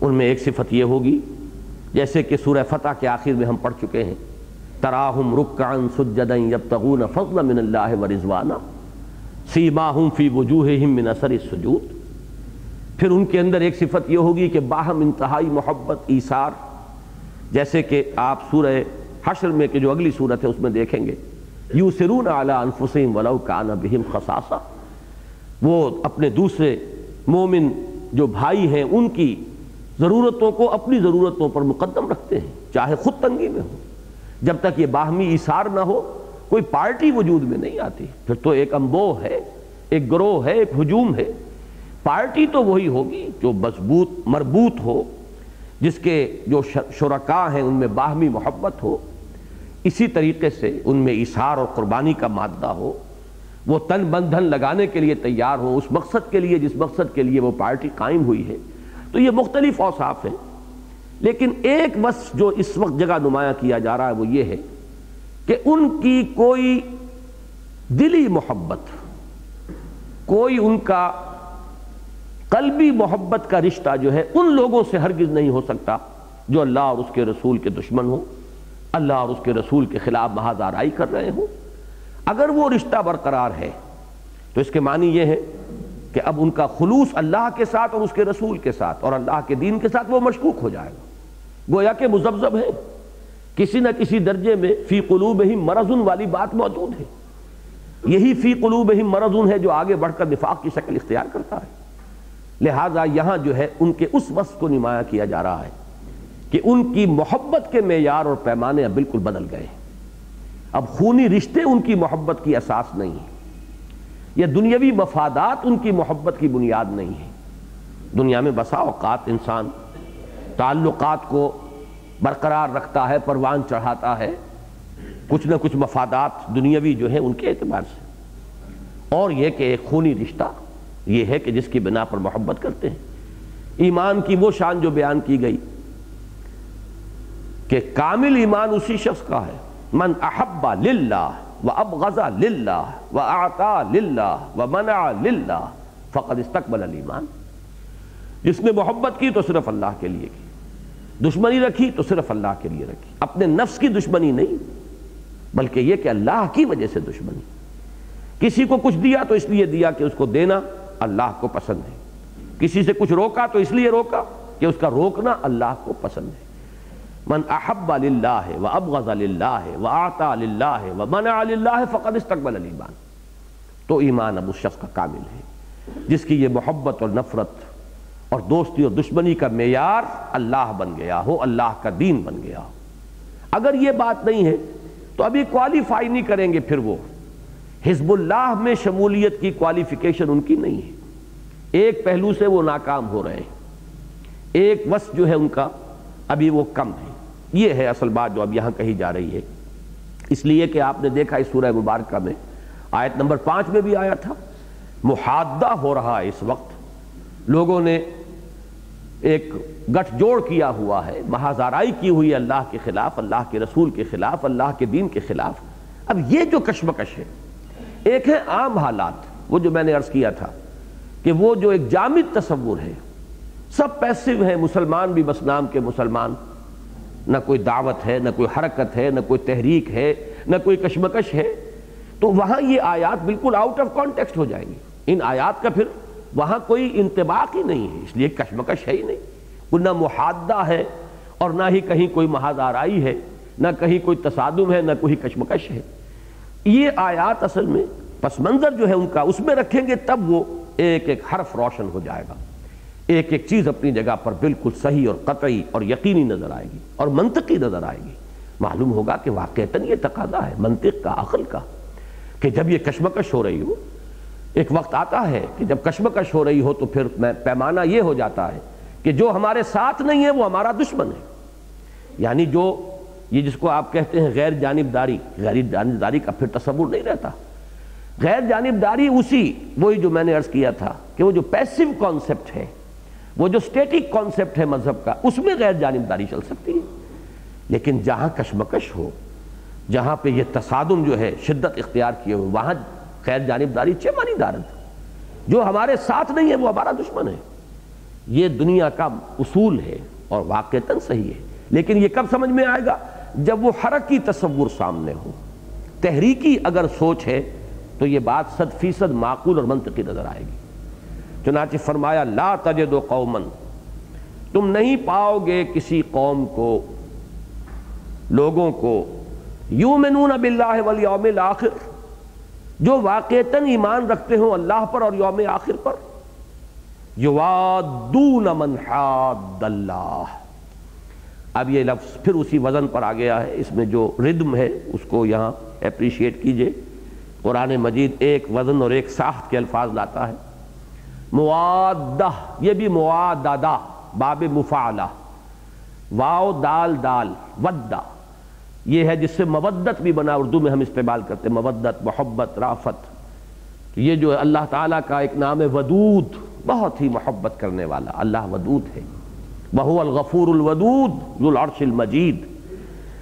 उनमें एक सिफत यह होगी, जैसे कि सूर्य फतह के आखिर में हम पढ़ चुके हैं, तराहम रुकान सुजदन जब तगून फजल मिन व रिजवाना, सीमाहम फ़ी वजूह मिन असर सजूद। फिर उनके अंदर एक सिफत यह होगी कि बाहम इंतहाई मोहब्बत ईसार, जैसे कि आप सूर्य हशर में कि जो अगली सूरत है उसमें देखेंगे यू सिरून आला अनफुसम वलव कान बहिम खसासा। वो अपने दूसरे मोमिन जो भाई हैं, उनकी ज़रूरतों को अपनी ज़रूरतों पर मुकदम रखते हैं, चाहे खुद तंगी में हो। जब तक ये बाहमी इशार ना हो, कोई पार्टी वजूद में नहीं आती। फिर तो एक अम्बो है, एक ग्रोह है, एक हजूम है। पार्टी तो वही होगी जो मज़बूत, मरबूत हो, जिसके जो शुरका हैं, उनमें बाहमी मोहब्बत हो। इसी तरीके से उनमें इशार और कुर्बानी का मादा हो। वो तन बंधन लगाने के लिए तैयार हो, उस मकसद के लिए, जिस मकसद के लिए वो पार्टी कायम हुई है। तो ये मुख्तलिफ़ औसाफ हैं। लेकिन एक बस जो इस वक्त जगह नुमाया किया जा रहा है वो ये है कि उनकी कोई दिली मोहब्बत, कोई उनका कल्बी मोहब्बत का रिश्ता जो है, उन लोगों से हरगिज नहीं हो सकता जो अल्लाह और उसके रसूल के दुश्मन हो, अल्लाह और उसके रसूल के खिलाफ महाजाराई कर रहे हो। अगर वो रिश्ता बरकरार है तो इसके मानी ये है कि अब उनका खलूस अल्लाह के साथ और उसके रसूल के साथ और अल्लाह के दीन के साथ वो मशकूक हो जाएगा। गोया के मुजब्जब है। किसी न किसी दर्जे में फ़ी कलूब ही मरजुन वाली बात मौजूद है। यही फ़ी कलूब ही मरजुन है जो आगे बढ़कर निफाक की शक्ल इख्तियार करता है। लिहाजा यहाँ जो है उनके उस वस को नुमाया किया जा रहा है कि उनकी मोहब्बत के मैार और पैमाने बिल्कुल बदल गए अब खूनी रिश्ते उनकी मोहब्बत की असास नहीं है। यह दुनियावी मफादात उनकी मोहब्बत की बुनियाद नहीं है। दुनिया में बसा अवकात इंसान। ताल्लुकात को बरकरार रखता है, परवान चढ़ाता है। कुछ ना कुछ मफादात दुनियावी जो है उनके एतबार से। और यह कि एक खूनी रिश्ता यह है कि जिसकी बिना पर मोहब्बत करते हैं। ईमान की वो शान जो बयान की गई कि कामिल ईमान उसी शख्स का है। मन अहब्बा लिल्ला व अब गजा लिल्ला व आता लिल्ला व मना लिल्ला फ़कत इस्तकबल ईमान जिसने मोहब्बत की तो सिर्फ़ अल्लाह के लिए की। दुश्मनी रखी तो सिर्फ़ अल्लाह के लिए रखी। अपने नफ्स की दुश्मनी नहीं, बल्कि यह कि अल्लाह की वजह से दुश्मनी। किसी को कुछ दिया तो इसलिए दिया कि उसको देना अल्लाह को पसंद है। किसी से कुछ रोका तो इसलिए रोका कि उसका रोकना अल्लाह को पसंद है। मन अहब्बा है वह अब गज़ा है वह आता अल्लाह है वह मना है फ़कत इस्तकबल ईमान तो ईमान अब उस शख्स का कामिल है, जिसकी ये मोहब्बत और नफरत और दोस्ती और दुश्मनी का मैार अल्लाह बन गया हो, अल्लाह का दीन बन गया हो। अगर ये बात नहीं है तो अभी क्वालिफाई नहीं करेंगे फिर वो। हिजबुल्लाह में शमूलियत की क्वालिफिकेशन उनकी नहीं है। एक पहलू से वो नाकाम हो रहे हैं। एक वस जो है उनका, अभी वो कम है। ये है असल बात जो अब यहाँ कही जा रही है। इसलिए कि आपने देखा इस सूरह मुबारक में, आयत नंबर पाँच में भी आया था मुहादा हो रहा है इस वक्त। लोगों ने एक गठजोड़ किया हुआ है, महाजाराई की हुई अल्लाह के खिलाफ, अल्लाह के रसूल के खिलाफ, अल्लाह के दीन के खिलाफ। अब ये जो कशमकश है, एक है आम हालात, वो जो मैंने अर्ज़ किया था कि वो जो एक जामिद तस्वुर है, सब पैसिव है, मुसलमान भी बस नाम के मुसलमान। न कोई दावत है, न कोई हरकत है, न कोई तहरीक है, न कोई कशमकश है तो वहाँ ये आयात बिल्कुल आउट ऑफ़ कॉन्टेक्स्ट हो जाएँगी। इन आयात का फिर वहाँ कोई इंतबाक ही नहीं है, इसलिए कशमकश है ही नहीं। कोई ना मुहादा है और ना ही कहीं कोई महाजाराई है, ना कहीं कोई तसादुम है, ना कोई कशमकश है। ये आयात असल में पस मंजर जो है उनका, उसमें रखेंगे तब वो एक एक हरफ रोशन हो जाएगा। एक एक चीज़ अपनी जगह पर बिल्कुल सही और कतई और यकीनी नज़र आएगी और मंतकी नज़र आएगी। मालूम होगा कि वाकता ये तकादा है, मंतिक का अकल का, कि जब ये कशमकश हो रही हो, एक वक्त आता है कि जब कशमकश हो रही हो तो फिर मैं, पैमाना ये हो जाता है कि जो हमारे साथ नहीं है वो हमारा दुश्मन है। यानी जो, ये जिसको आप कहते हैं गैर जानबदारी गैर जानबदारी का फिर तस्वुर नहीं रहता। गैर जानबदारी उसी, वही जो मैंने अर्ज़ किया था कि वो जो पैसिव कॉन्सेप्ट है वो जो स्टेटिक कॉन्सेप्ट है मज़हब का, उसमें गैर जानबदारी चल सकती है। लेकिन जहाँ कशमकश हो, जहाँ पे ये तसादुम जो है, शिद्दत इख्तियार किए हुए वहाँ गैर जानबदारी चेमानी दारद। जो हमारे साथ नहीं है, वो हमारा दुश्मन है। ये दुनिया का उसूल है और वाकता सही है। लेकिन ये कब समझ में आएगा? जब वो हरक तस्वुर सामने हो। तहरीकी अगर सोच है तो ये बात सद फ़ीसद माकूल और मंतकी नज़र आएगी। चुनाचे फरमाया, ला तज दो कौमन। तुम नहीं पाओगे किसी कौम को, लोगों को यू मनून बिल्लामिल आखिर। जो वाक़ता ईमान रखते हो अल्लाह पर और योम आखिर पर। युवादून अब ये लफ्ज़ फिर उसी वज़न पर आ गया है। इसमें जो रिदम है, उसको यहाँ अप्रिशिएट कीजिए। कुरान मजीद एक वज़न और एक साख्त के अल्फाज लाता है। मुआदा ये भी मुआदा बाब मुफाला। वाओ दाल दाल, वद्दा। ये है जिससे मवद्दत भी बना उर्दू में हम इस्तेमाल करते मवद्दत, मोहब्बत, राफत। ये जो है अल्लाह ताला का एक नाम है वदूद, बहुत ही मोहब्बत करने वाला, अल्लाह वदूद है। बहुलगफूरवदूद अर्शिल मजीद।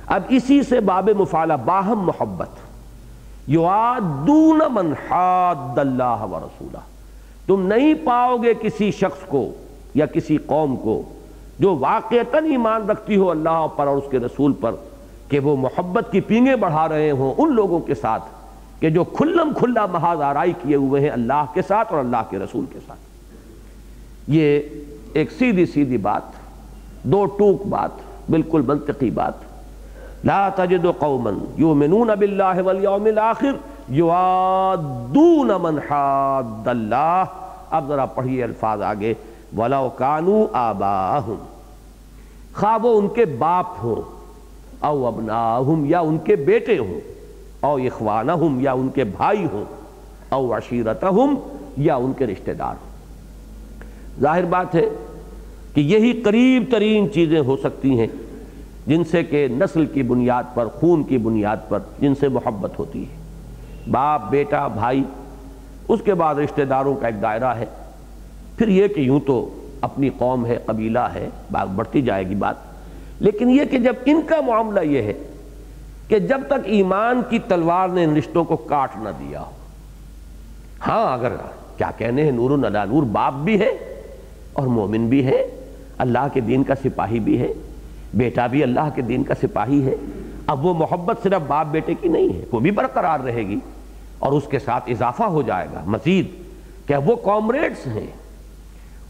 अब इसी से बाब मुफाला बाहम मोहब्बत। युआदून मन हाद व रसूला। तुम नहीं पाओगे किसी शख्स को या किसी कौम को जो वाक़ता ईमान रखती हो अल्लाह पर और उसके रसूल पर कि वो मोहब्बत की पींगे बढ़ा रहे हों उन लोगों के साथ कि जो खुल्लम खुल्ला महाज आराई किए हुए हैं अल्लाह के साथ और अल्लाह के रसूल के साथ। ये एक सीधी सीधी बात, दो टूक बात, बिल्कुल मनतकी बात। ला तजद कौमन यू मिनून वल आखिर। मन अब ज़रा पढ़िए अल्फाज आगे। वला कानू आबाहुम। खा वो उनके बाप हों, औ अबनाहुम, या उनके बेटे हों, औ इखवाना हम या उनके भाई हों, औ अशीरत हम या उनके रिश्तेदार हों। ज़ाहिर बात है कि यही करीब तरीन चीज़ें हो सकती हैं, जिनसे कि नस्ल की बुनियाद पर, खून की बुनियाद पर, जिनसे मोहब्बत होती है। बाप, बेटा, भाई, उसके बाद रिश्तेदारों का एक दायरा है। फिर यह कि यूँ तो अपनी कौम है, कबीला है, बात बढ़ती जाएगी बात। लेकिन यह कि जब इनका मामला यह है कि जब तक ईमान की तलवार ने इन रिश्तों को काट ना दिया हो। हाँ अगर क्या कहने हैं नूर नला नूर, बाप भी है और मोमिन भी है, अल्लाह के दीन का सिपाही भी है, बेटा भी अल्लाह के दीन का सिपाही है। अब वो मोहब्बत सिर्फ़ बाप बेटे की नहीं है, वो भी बरकरार रहेगी। और उसके साथ इजाफा हो जाएगा। मजीद, क्या वो कॉमरेड्स हैं?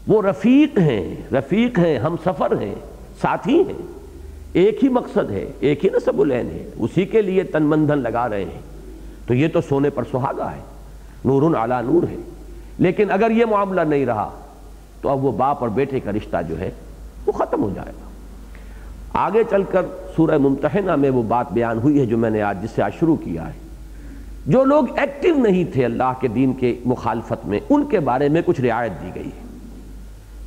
वो रफ़ीक हैं। रफ़ीक हैं, हम सफ़र हैं, साथी हैं। एक ही मकसद है, एक ही नसबुलैन है, उसी के लिए तन बंधन लगा रहे हैं। तो ये तो सोने पर सुहागा है नूर आला नूर है। लेकिन अगर ये मामला नहीं रहा तो अब वो बाप और बेटे का रिश्ता जो है, वो ख़त्म हो जाएगा। आगे चलकर सूरह मुमतहना में वो बात बयान हुई है जो मैंने आज जिससे आज शुरू किया है। जो लोग एक्टिव नहीं थे अल्लाह के दीन के मुखालफत में, उनके बारे में कुछ रियायत दी गई है।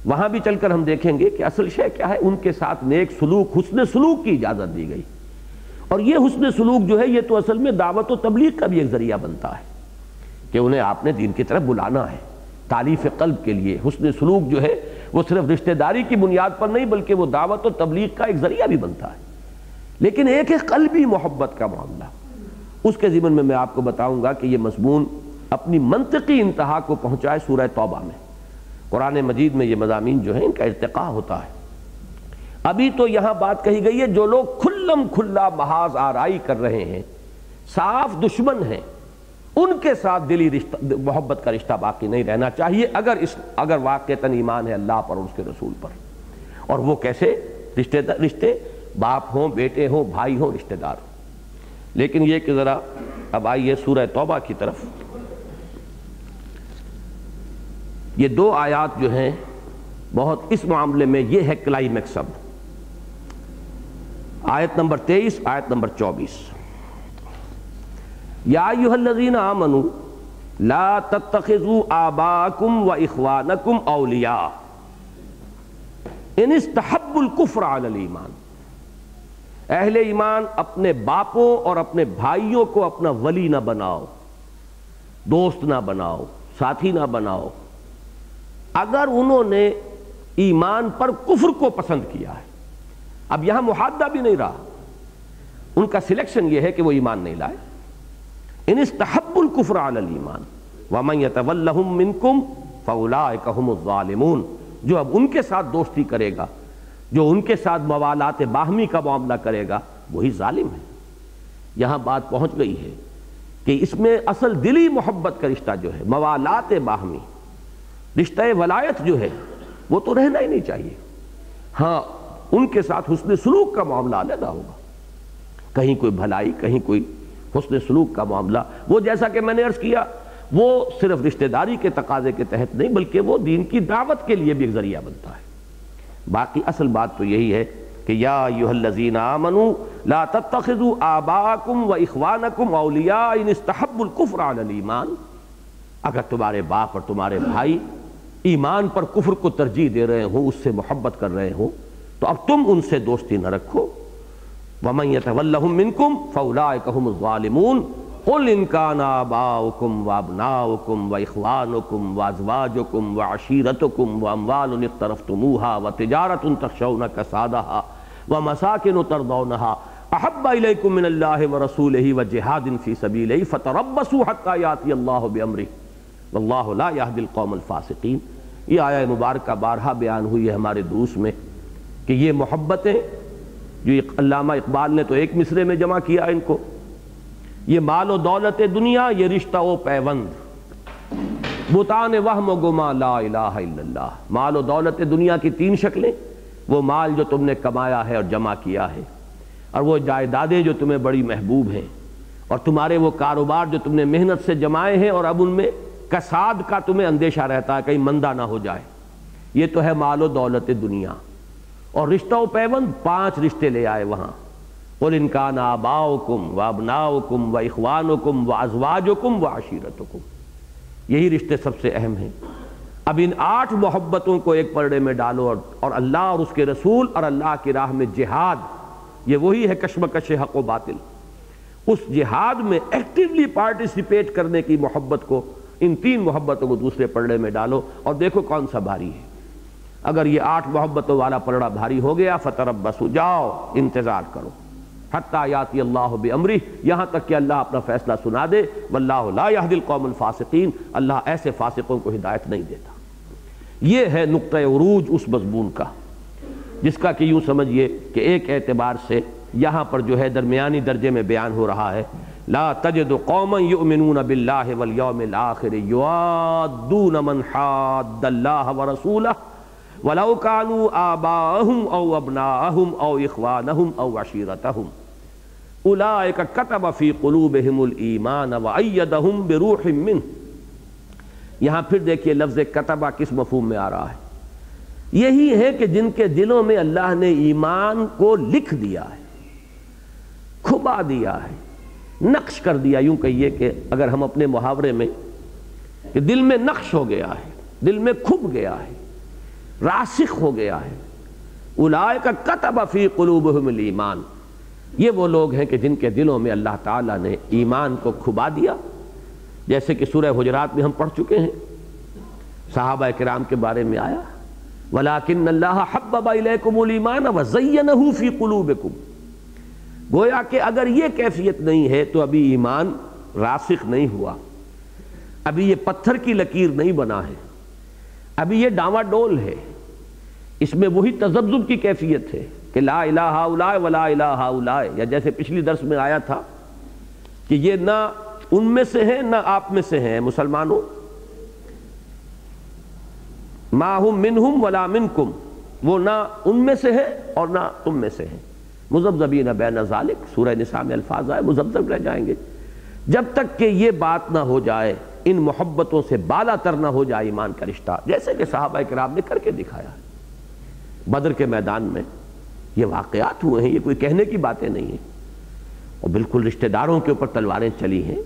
वहाँ भी चलकर हम देखेंगे कि असल शय क्या है, उनके साथ नेक सलूक, हुसन सलूक की इजाज़त दी गई। और ये हुसन सलूक जो है, ये तो असल में दावत व तबलीग का भी एक ज़रिया बनता है कि उन्हें आपने दीन की तरफ़ बुलाना है। तारीफ़ कल्ब के लिए हुसन सलूक जो है, वो सिर्फ़ रिश्तेदारी की बुनियाद पर नहीं, बल्कि वो दावत व तबलीग का एक ज़रिया भी बनता है। लेकिन एक है कल्बी मोहब्बत का मामला। उसके ज़िमन में मैं आपको बताऊँगा कि यह मजमून अपनी मनतकी इंतहा को पहुँचाए सूरह तौबा में। कुरान मजीद में ये मजामी जो है, इनका इरतका होता है। अभी तो यहाँ बात कही गई है, जो लोग खुल्लम खुल्ला महाज आरई कर रहे हैं, साफ़ दुश्मन हैं, उनके साथ दिली रिश्ता, मोहब्बत का रिश्ता बाकी नहीं रहना चाहिए, अगर इस, अगर वाक़ता ईमान है अल्लाह पर और उसके रसूल पर। और वो कैसे? रिश्ते रिश्ते, बाप हों, बेटे हों, भाई हों, रिश्तेदार। हों लेकिन ये कि ज़रा अब आइए सूरह तौबा की तरफ़। ये दो आयात जो हैं, बहुत इस मामले में ये है क्लाइमैक्स अब। आयत नंबर तेईस, आयत नंबर चौबीस। याजीन आमनु, ला तत्खजू आबाकुम व इखवानकुम अलिया इन इस्तहबुल कुफर ईमान। अहले ईमान अपने बापों और अपने भाइयों को अपना वली ना बनाओ, दोस्त ना बनाओ, साथी ना बनाओ। अगर उन्होंने ईमान पर कुफर को पसंद किया है, अब यहाँ मुहादा भी नहीं रहा। उनका सिलेक्शन यह है कि वो ईमान नहीं लाए। इन तहबुल कुफर ईमान। वमतवल्लमिनकुम फ़ौलामून जो अब उनके साथ दोस्ती करेगा जो उनके साथ मवालात बाहमी का मामला करेगा, वही जालिम है। यहाँ बात पहुँच गई है कि इसमें असल दिली मोहब्बत का रिश्ता जो है, मवालात बाहमी, रिश्ता वलायत जो है, वो तो रहना ही नहीं चाहिए। हाँ उनके साथ हुसन सलूक का मामला अलग होगा। कहीं कोई भलाई, कहीं कोई हुसन सलूक का मामला, वो जैसा कि मैंने अर्ज़ किया, वो सिर्फ़ रिश्तेदारी के तकाजे के तहत नहीं, बल्कि वो दीन की दावत के लिए भी एक ज़रिया बनता है। बाकी असल बात तो यही है कि या युहल्लजीन आमनु, ला तत्तखिजु आबाकुम व इखवानकुम औलिया इन इस्तहब्बुल कुफ्र ईमान। अगर तुम्हारे बाप और तुम्हारे भाई ईमान पर कुफर को तरजीह दे रहे हो, उससे मोहब्बत कर रहे हो तो अब तुम उनसे दोस्ती न रखो। वमैतवल्लमिनकुम फ़ौलाकमून कुल इनकान आबाउकुम व अबनाउकुम व इखवानुकुम व अजवाजुकुम व अशीरतुकुम व अमवाल तरफ्तमुहा व तिजारत तखशौन कसादहा व मसाकिन तरदौनहा अहब्बा इलैकुम मिनल्लाहि व व जिहादिन फ़ी सबीलिही फतरब्बसू हत्ता याति अल्लाह बिअमरिही फ़ासिकीन ये आया मुबारक बारहा बयान हुई है हमारे दूस में कि ये मोहब्बतें, जो अल्लामा इकबाल ने तो एक मिसरे में जमा किया इनको। ये मालो दौलत दुनिया, ये रिश्ता व पैवंद। बुतान वहम गुमा मालो दौलत दुनिया की तीन शक्लें, वो माल जो तुमने कमाया है और जमा किया है, और वो जायदादें जो तुम्हें बड़ी महबूब हैं, और तुम्हारे वो कारोबार जो तुमने मेहनत से जमाए हैं, और अब उनमें कसाद का तुम्हें अंदेशा रहता है, कहीं मंदा ना हो जाए। ये तो है मालो दौलत दुनिया। और रिश्ता पैबंद पाँच रिश्ते ले आए वहाँ। और इनका नाबाओकुम व अबनाओकुम व इखवानुकुम व अजवाजुकुम व आशीरतुकुम यही रिश्ते सबसे अहम हैं। अब इन आठ मोहब्बतों को एक पर्दे में डालो और, और अल्लाह और उसके रसूल और अल्लाह की राह में जिहाद ये वही है कशमकश हक व बातिल। उस जिहाद में एक्टिवली पार्टिसिपेट करने की मोहब्बत को इन तीन मोहब्बतों को दूसरे पलड़े में डालो और देखो कौन सा भारी है। अगर ये आठ मोहब्बतों वाला पलड़ा भारी हो गया फतरब बसु जाओ इंतज़ार करो। हत्याती अल्लाह बमरी यहाँ तक कि अल्लाह अपना फैसला सुना दे। वल्लादिल कौमल फासिकीन, अल्लाह ऐसे फासिकों को हिदायत नहीं देता। ये है नुक़ उरूज उस मजमून का, जिसका कि यूँ समझिए कि एक एतबार से यहाँ पर जो है दरमियानी दर्जे में बयान हो रहा है, ला तजद कौम युमिनून बिल्लाह वल यौमिल आखिर युआदून मन हाद्दल्लाह व रसूलह, वलौ कानू आबाहुम औ अबनाहुम औ इखवानहुम औ अशीरतहुम उलाइक कतब फ़ी कुलूबिहिमुल ईमान व अय्यदहुम बिरूहिम मिन। यहाँ फिर देखिए लफ्ज कतबा किस मफहूम में आ रहा है। यही है कि जिनके दिलों में अल्लाह ने ईमान को लिख दिया है, खुबा दिया है, नक्श कर दिया, यूँ कहिए कि अगर हम अपने मुहावरे में कि दिल में नक्श हो गया है, दिल में खुब गया है रासिक हो गया है उलाय का कतब फ़ी कुलूब ईमान। ये वो लोग हैं कि जिनके दिलों में अल्लाह ताला ने ईमान को खुबा दिया। जैसे कि सूर्य गुजरात में हम पढ़ चुके हैं। साहबा कराम के बारे में आया वलाकिन अल्लाह हब्बाकुमुल ईमान वज़य्यनहु फ़ी गोया कि अगर ये कैफियत नहीं है तो अभी ईमान रासिक नहीं हुआ। अभी ये पत्थर की लकीर नहीं बना है। अभी ये डावाडोल है। इसमें वही तजब्जुब की कैफियत है। कि ला इलाहा उलाए वला इलाहा उलाए या जैसे पिछली दर्स में आया था कि ये ना उनमें से है, ना आप में से हैं, मुसलमानों। माहुम मिनहुम वला मिनकुम, वो ना उनमें से है और ना तुम में से है। मुजबजबीन बैन जालिक, सूरह निसा में अल्फाज आए, मुजबजब रह जाएँगे। जब तक कि ये बात ना हो जाए, इन मोहब्बतों से बाला तर ना हो जाए ईमान का रिश्ता, जैसे कि साहबा कराम ने करके दिखाया बदर के मैदान में ये वाकयात हुए हैं, ये कोई कहने की बातें नहीं है। और बिल्कुल रिश्तेदारों के ऊपर तलवारें चली हैं।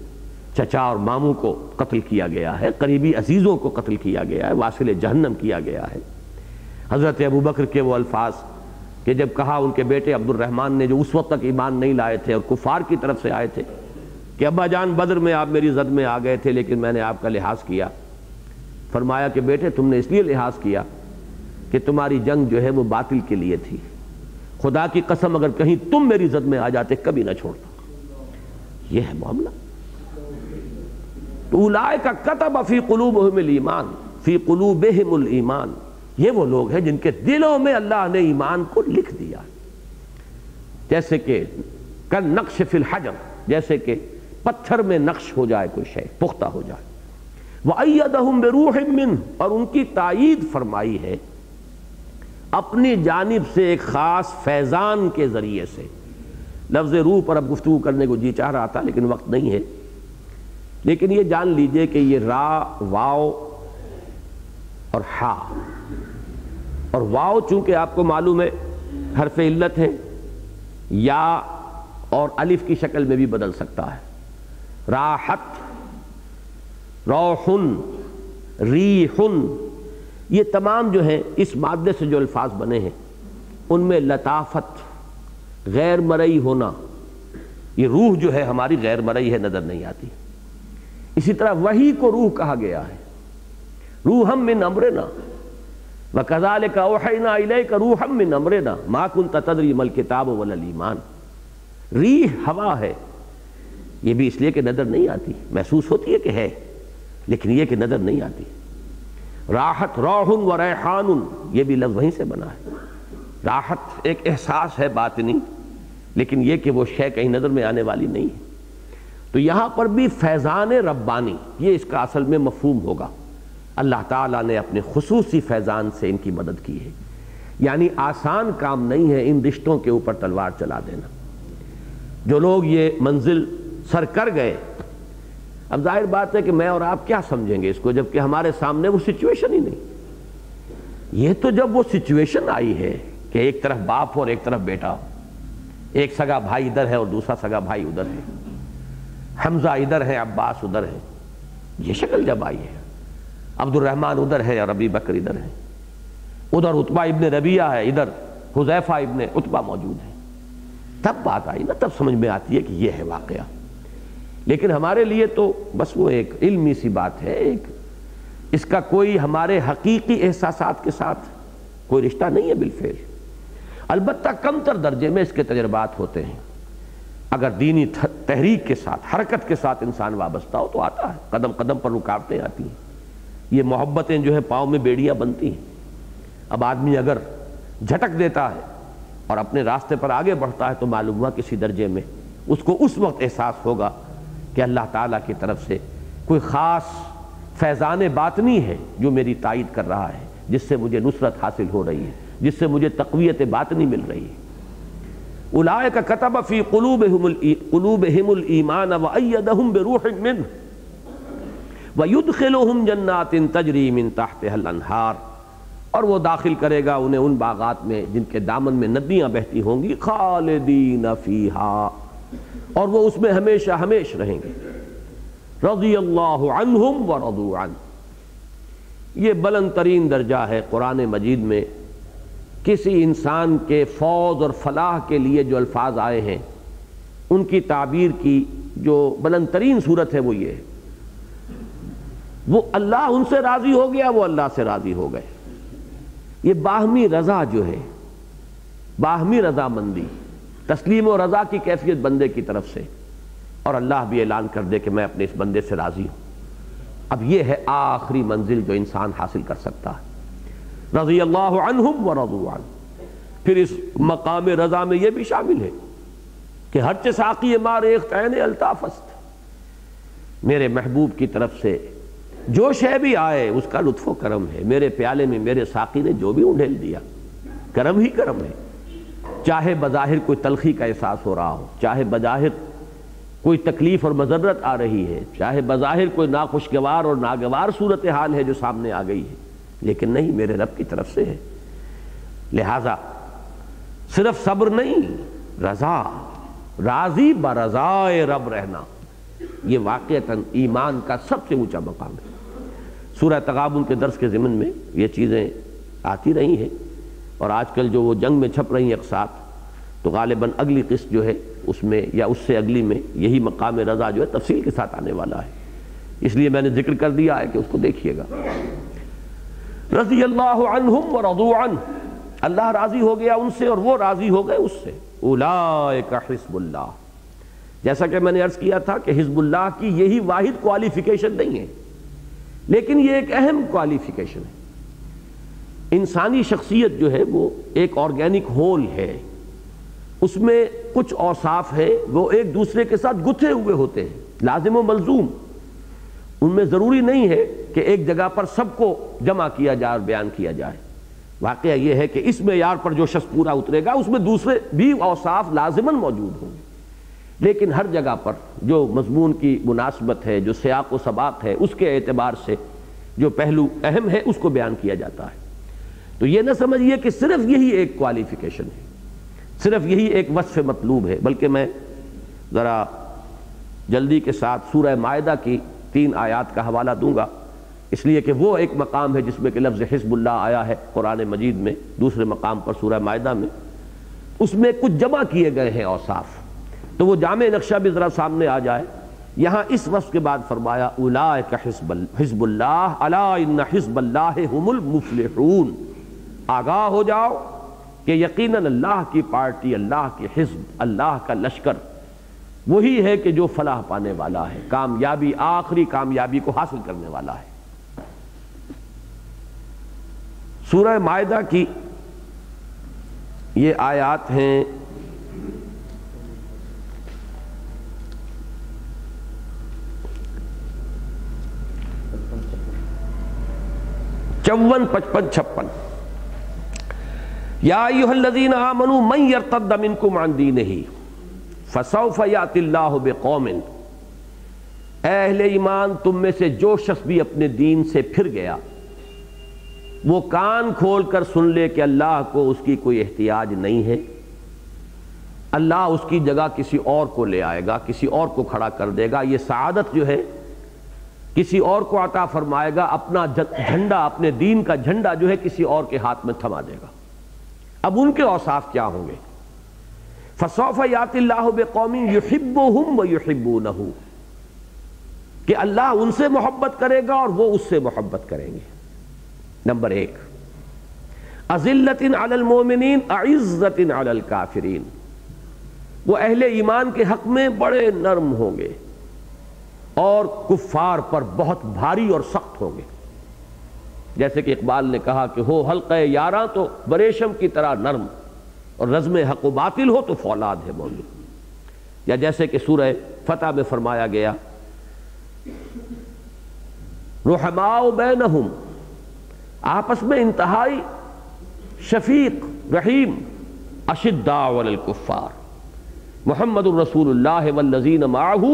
चचा और मामू को कत्ल किया गया है, करीबी अजीज़ों को कत्ल किया गया है, वासिल जहन्नम किया गया है। हज़रत अबू बकर के वो अल्फाज कि जब कहा उनके बेटे अब्दुलरहमान ने जो उस वक्त तक ईमान नहीं लाए थे और कुफार की तरफ़ से आए थे कि अब्बा जान बद्र में आप मेरी जद में आ गए थे, लेकिन मैंने आपका लिहाज किया। फरमाया कि बेटे तुमने इसलिए लिहाज किया कि तुम्हारी जंग जो है वो बातिल के लिए थी। खुदा की कसम, अगर कहीं तुम मेरी जद में आ जाते, कभी ना छोड़ता यह है मामला। तो उलाय का कतब फ़ी कुलूब ईमान, फ़ी कुलूब ईमान। ये वो लोग हैं जिनके दिलों में अल्लाह ने ईमान को लिख दिया जैसे कि कल नक्श फिल हजम जैसे कि पत्थर में नक्श हो जाए कोई शय, पुख्ता हो जाए। वह बेरूह मिन, और उनकी तायद फरमाई है अपनी जानब से एक ख़ास फैज़ान के ज़रिए से। लफ्ज़ रूह पर अब गुफ्तु करने को जी चाह रहा था, लेकिन वक्त नहीं है। लेकिन ये जान लीजिए कि ये रा, वाओ और हा। और वाओ चूँकि आपको मालूम है, हरफ इल्लत है, या और अलिफ की शक्ल में भी बदल सकता है। राहत, रोहन, रीहुन ये तमाम जो है, इस मादे से जो अल्फाज बने हैं, उनमें लताफत गैर मरई होना, ये रूह जो है हमारी गैर मरई है, नज़र नहीं आती। इसी तरह वही को रूह कहा गया है। रूह हम में नमरे ना। व कजाल का ओहना का रूह हम में नमरे ना। माकुन तदरी मल किताब वल ईमान। री हवा है। ये भी इसलिए कि नज़र नहीं आती। महसूस होती है कि है, लेकिन ये कि नज़र नहीं आती। राहत रोहन व रेहान ये भी लफ्ज़ वहीं से बना है। राहत एक एहसास है बातनी लेकिन यह कि वो शय कहीं नज़र में आने वाली नहीं है। तो यहाँ पर भी फैज़ान रब्बानी, ये इसका असल में मफहूम होगा। अल्लाह ताला ने अपने खसूसी फैज़ान से इनकी मदद की है। यानी आसान काम नहीं है इन रिश्तों के ऊपर तलवार चला देना। जो लोग ये मंजिल सर कर गए अब ज़ाहिर बात है कि मैं और आप क्या समझेंगे इसको, जबकि हमारे सामने वो सिचुएशन ही नहीं। ये तो जब वो सिचुएशन आई है कि एक तरफ़ बाप हो और एक तरफ़ बेटा हो। एक सगा भाई इधर है और दूसरा सगा भाई उधर है। हमजा इधर है, अब्बास उधर है। ये शक्ल जब आई है अब्दुलरहमान उधर है और अबी बकर इधर है। उधर उतबा इबन रबिया है, इधर हुजैफा इबन उतबा मौजूद है। तब बात आई ना, तब समझ में आती है कि यह है वाकया। लेकिन हमारे लिए तो बस वो एक इल्मी सी बात है, एक इसका कोई हमारे हकीकी एहसास के साथ कोई रिश्ता नहीं है बिलफेल। अलबत् कमतर दर्जे में इसके तजर्बात होते हैं। अगर दीनी तहरीक के साथ, हरकत के साथ इंसान वाबस्ता हो तो आता है कदम कदम पर रुकावटें आती हैं। ये मोहब्बतें जो है, पाँव में बेड़ियाँ बनती हैं। अब आदमी अगर झटक देता है और अपने रास्ते पर आगे बढ़ता है तो मालूम हुआ किसी दर्जे में उसको उस वक्त एहसास होगा कि अल्लाह ताला की तरफ़ से कोई ख़ास फैज़ान बातनी है जो मेरी तायद कर रहा है, जिससे मुझे नुसरत हासिल हो रही है, जिससे मुझे तकवीत बातनी मिल रही है। उलाय का कतब फ़ी कलूब हिमुल ईमान वदम बेरूह मिन व युद्ध खिलोहम जन्नात तजरीम इन ताहत हलहार और वो दाखिल करेगा उन्हें उन बागात में जिनके दामन में नदियाँ बहती होंगी, खालिदीन फीहा। और वो उसमें हमेशा हमेश रहेंगे। रज़ी अल्लाह अनहुम व रदू अन। ये बुलंद तरीन दर्जा है कुरान मजीद में, किसी इंसान के फौज और फलाह के लिए जो अल्फाज आए हैं, उनकी ताबीर की जो बुलंद तरीन सूरत है वो ये है। वो अल्लाह उनसे राज़ी हो गया, वो अल्लाह से राज़ी हो गए। ये बाहमी रजा जो है, बाहमी रजामंदी तस्लीम और रजा की कैफियत बंदे की तरफ़ से। और अल्लाह भी ऐलान कर दे कि मैं अपने इस बंदे से राज़ी हूँ। अब यह है आखिरी मंजिल जो इंसान हासिल कर सकता है। रज़ी अल्लाह व रजुआन फिर इस मकाम रजा में यह भी शामिल है कि हर साकी मार एक तैन अल्ताफस्त। मेरे महबूब की तरफ़ से जो शय भी आए, उसका लुत्फ करम है। मेरे प्याले में मेरे साकी ने जो भी उंडेल दिया। करम ही करम है। चाहे बज़ाहिर कोई तलखी का एहसास हो रहा हो, चाहे बज़ाहिर कोई तकलीफ़ और मजरत आ रही है, चाहे बज़ाहिर कोई नाखुशगवार और नागवार सूरत हाल है जो सामने आ गई है, लेकिन नहीं, मेरे रब की तरफ़ से है। लिहाजा सिर्फ़ सब्र नहीं, रजा, राज़ी ब रब रहना यह वाक़ता ईमान का सबसे ऊँचा मकाम है। सूरह तगाबुल के दर्स के ज़िमन में ये चीज़ें आती रही हैं। और आजकल जो वो जंग में छप रही हैं अकसात तो गालिबा अगली किस्त जो है उसमें या उससे अगली में यही मकाम रजा जो है तफसील के साथ आने वाला है। इसलिए मैंने ज़िक्र कर दिया है कि उसको देखिएगा। रज़ी अल्लाह अल्लाह राज़ी हो गया उनसे और वो राज़ी हो गए उससे। हिजबुल्लाह। जैसा कि मैंने अर्ज़ किया था कि हिजबुल्लाह की यही वाहिद क्वालिफिकेशन नहीं है, लेकिन ये एक अहम क्वालिफिकेशन है। इंसानी शख्सियत जो है वो एक ऑर्गेनिक होल है। उसमें कुछ औसाफ है, वो एक दूसरे के साथ गुथे हुए होते हैं, लाजिम मलजूम। उनमें ज़रूरी नहीं है कि एक जगह पर सबको जमा किया जाए और बयान किया जाए। वाक़ यह है कि इस मैार पर जो शख्स पूरा उतरेगा, उसमें दूसरे भी औसाफ लाजमन मौजूद होंगे। लेकिन हर जगह पर जो मजमून की मुनासबत है, जो सयाक व सबाक है, उसके एतबार से जो पहलू अहम है, उसको बयान किया जाता है। तो यह ना समझिए कि सिर्फ़ यही एक क्वालिफिकेशन है। सिर्फ़ यही एक वस्फ मतलूब है, बल्कि मैं ज़रा जल्दी के साथ सूरह मायदा की तीन आयात का हवाला दूँगा। इसलिए कि वो एक मकाम है जिसमें कि लफ्ज़ हिजबुल्ला आया है कुरान मजीद में, दूसरे मकाम पर सूरह मायदा में। उसमें कुछ जमा किए गए हैं औसाफ। तो वो जाम नक्शा भी ज़रा सामने आ जाए। यहाँ इस वक्त के बाद फरमाया उलाए का हिजबुल्लाह मुफलिहून। आगाह हो जाओ कि यकीन अल्लाह की पार्टी, अल्लाह की हिस्ब, अल्लाह का लश्कर वही है कि जो फलाह पाने वाला है, कामयाबी, आखिरी कामयाबी को हासिल करने वाला है। सूरह मायदा की ये आयात हैं। चौवन, पचपन, छप्पन। यादीन आमनु मई यरतमिन को मानदी नहीं फसौफ़यातिल्लाह बेकौमिन। अहले ईमान, तुम में से जो शख्स भी अपने दीन से फिर गया, वो कान खोल कर सुन ले कि अल्लाह को उसकी कोई एहतियाज नहीं है। अल्लाह उसकी जगह किसी और को ले आएगा, किसी और को खड़ा कर देगा। ये सआदत जो है, किसी और को आता फरमाएगा, अपना झंडा, अपने दीन का झंडा जो है, किसी और के हाथ में थमा देगा। अब उनके औसाफ क्या होंगे? फसौफ यातिल्लाह कौमी युहिब्बो हम व युहिब्बू नहू कि अल्लाह उनसे मोहब्बत करेगा और वो उससे मोहब्बत करेंगे। नंबर एक, अजिल्लतिन अलमोमिन अइज़्ज़तिन अलल काफिरीन। वो अहले ईमान के हक में बड़े नर्म होंगे और कुफार पर बहुत भारी और सख्त होंगे। जैसे कि इकबाल ने कहा कि हो हल्क यारा तो बरेशम की तरह नर्म। और रज़म हक बातिल हो तो फौलाद है मौलू या जैसे कि सूरह फतेह में फरमाया गया, रुहमाओ बैनहुम, आपस में इंतहाई शफीक, रहीम अशिद्दाकुफ़ार मोहम्मद रसूलुल्लाह वल्लजीन माहू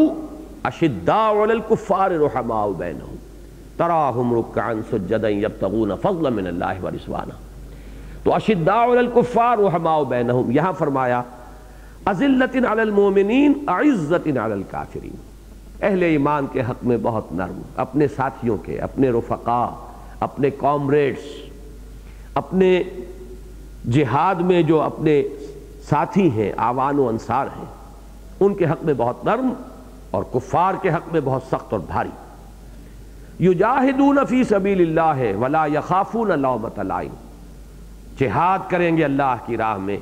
अशिद्दाकुफ़ार रुहमाओ बैनहुम। तराहम रुकान सुजदन फजल मिन अल्लाह व रिजवाना तो अशिद्दाकुफ़ार रुहमाओ बैनहुम यहाँ फरमाया अजिल्लतिन अलल मोमिनीन अइज़्ज़तिन अहले ईमान के हक में बहुत नर्म अपने साथियों के अपने रफ़ा अपने कॉमरेड्स अपने जिहाद में जो अपने साथी हैं आवान अंसार हैं उनके हक में बहुत नर्म और कुफ़ार के हक में बहुत सख्त और भारी युजाहिदून फ़ी सबील है वला यखाफून लौमतलाइन जिहाद करेंगे अल्लाह की राह में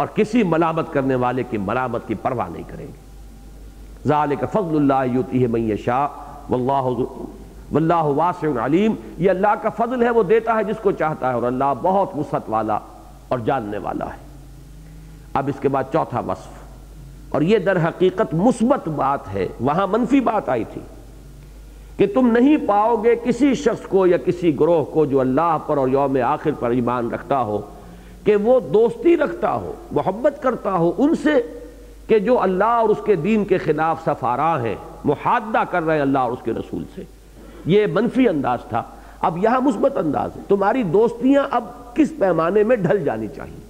और किसी मलामत करने वाले की मलामत की परवाह नहीं करेंगे। ज़ाल का फ़जल्लाती है मैशा वल्लाह वासलीम ये अल्लाह का फजल है, वो देता है जिसको चाहता है और अल्लाह बहुत वसत वाला और जानने वाला है। अब इसके बाद चौथा वस्फ। और ये दर हकीकत मुस्बत बात है, वहाँ मनफी बात आई थी। कि तुम नहीं पाओगे किसी शख्स को या किसी ग्रोह को जो अल्लाह पर और यौम आखिर पर ईमान रखता हो, कि वो दोस्ती रखता हो, मोहब्बत करता हो, उनसे कि जो अल्लाह और उसके दीन के खिलाफ सफारा हैं मुहादा कर रहे हैं अल्लाह और उसके रसूल से। ये मनफी अंदाज था। अब यहाँ मुस्बत अंदाज है। तुम्हारी दोस्तियाँ अब किस पैमाने में ढल जानी चाहिए?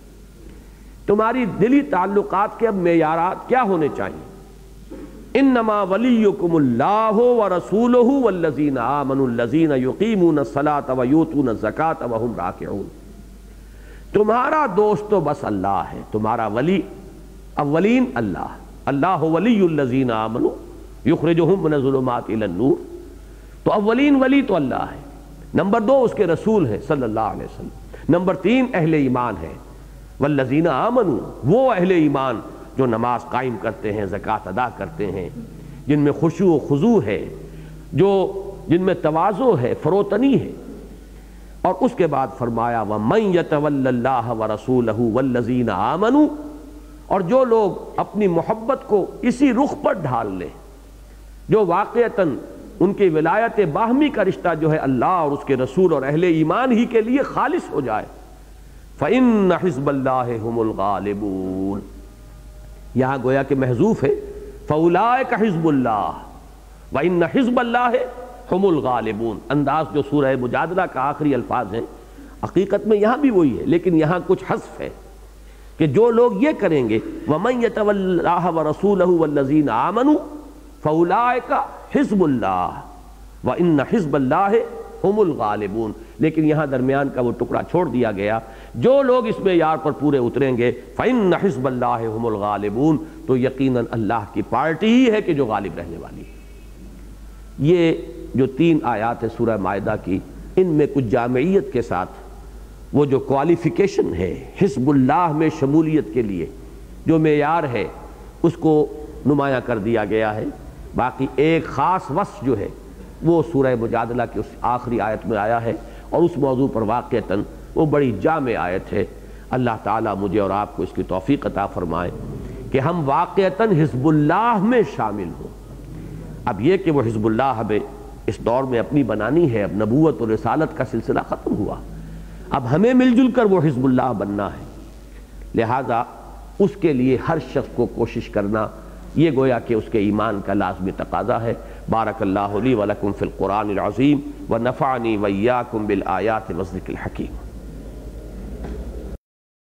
तुम्हारी दिली ताल्लुकात के अब मेयारात क्या होने चाहिए? इन नमा रसूल आमनुल्लजीन युकीमून सलात व यूतून ज़कात व हम तुम्हारा दोस्त तो बस अल्लाह है, तुम्हारा वली अवलीन अल्लाह अल्लाह वलीजीन आमनु युखरजुलमात नूर। तो अवलीन वली तो अल्लाह है। नंबर दो उसके रसूल हैं, सल्लल्लाहु अलैहि वसल्लम। नंबर तीन अहले ईमान है। वल्लजीना आमनु, वो अहले ईमान जो नमाज़ कायम करते हैं, ज़क़़त अदा करते हैं, जिनमें खुशू खुजू है, जो जिनमें तवाज़ो है, फ़रोतनी है। और उसके बाद फरमाया, व मई यतवल्ला व रसूल वल्लजीना आमनु और जो लोग अपनी मोहब्बत को इसी रुख पर ढाल लें, जो वाक़ता उनकी विलायत बाहमी का रिश्ता जो है अल्लाह और उसके रसूल और अहले ईमान ही के लिए खालिश हो जाए। फ़िन हिजबल्लाबून यहाँ गोया के महजूफ है फ़ौलाए का हिजबुल्ला व इन हिजबल्ला हमलगालिबून अंदाज जो सूरह मुजादला का आखिरी अल्फाज है, हकीकत में यहाँ भी वही है, लेकिन यहाँ कुछ हसफ है कि जो लोग ये करेंगे वमन यतवल्लाह व रसूल वल्लजीन आमनु फ़ौलाए का हिजबुल्ला व इन हिजबल्लाह हमुल गालिबून। लेकिन यहाँ दरमियान का वो टुकड़ा छोड़ दिया गया। जो लोग इस यार पर पूरे उतरेंगे फ़िन हमुल तो यकीन अल्लाह की पार्टी ही है कि जो गालिब रहने वाली है। ये जो तीन आयात है सूर्य मायदा की, इनमें कुछ जामयत के साथ वो जो क्वालिफिकेशन है, हिजबुल्लाह में शमूलियत के लिए जो मैार है, उसको नुमाया कर दिया गया है। बाकी एक ख़ास वस जो है, वो सूर्य मुजादला की उस आखिरी आयत में आया है। और उस मौजू पर वाक़ता वो बड़ी जाम आयत है अल्लाह ताला मुझे और आपको इसकी तोफ़ी अता फ़रमाए कि हम वाक़ता हिजबुल्लाह में शामिल हों। अब यह कि वह हिजबुल्लाह हमें इस दौर में अपनी बनानी है, अब नबूवत और रसालत का सिलसिला ख़त्म हुआ। अब हमें मिलजुल कर वो हिजबुल्लाह बनना है। लिहाजा उसके लिए हर शख्स को कोशिश करना, ये गोया कि उसके ईमान का लाजमी तकाजा है। बारकल्ला वलकुम फ़िलकुरानज़ीम व नफ़ानी वैयाकुम बिल आयात वज़िक हकीम।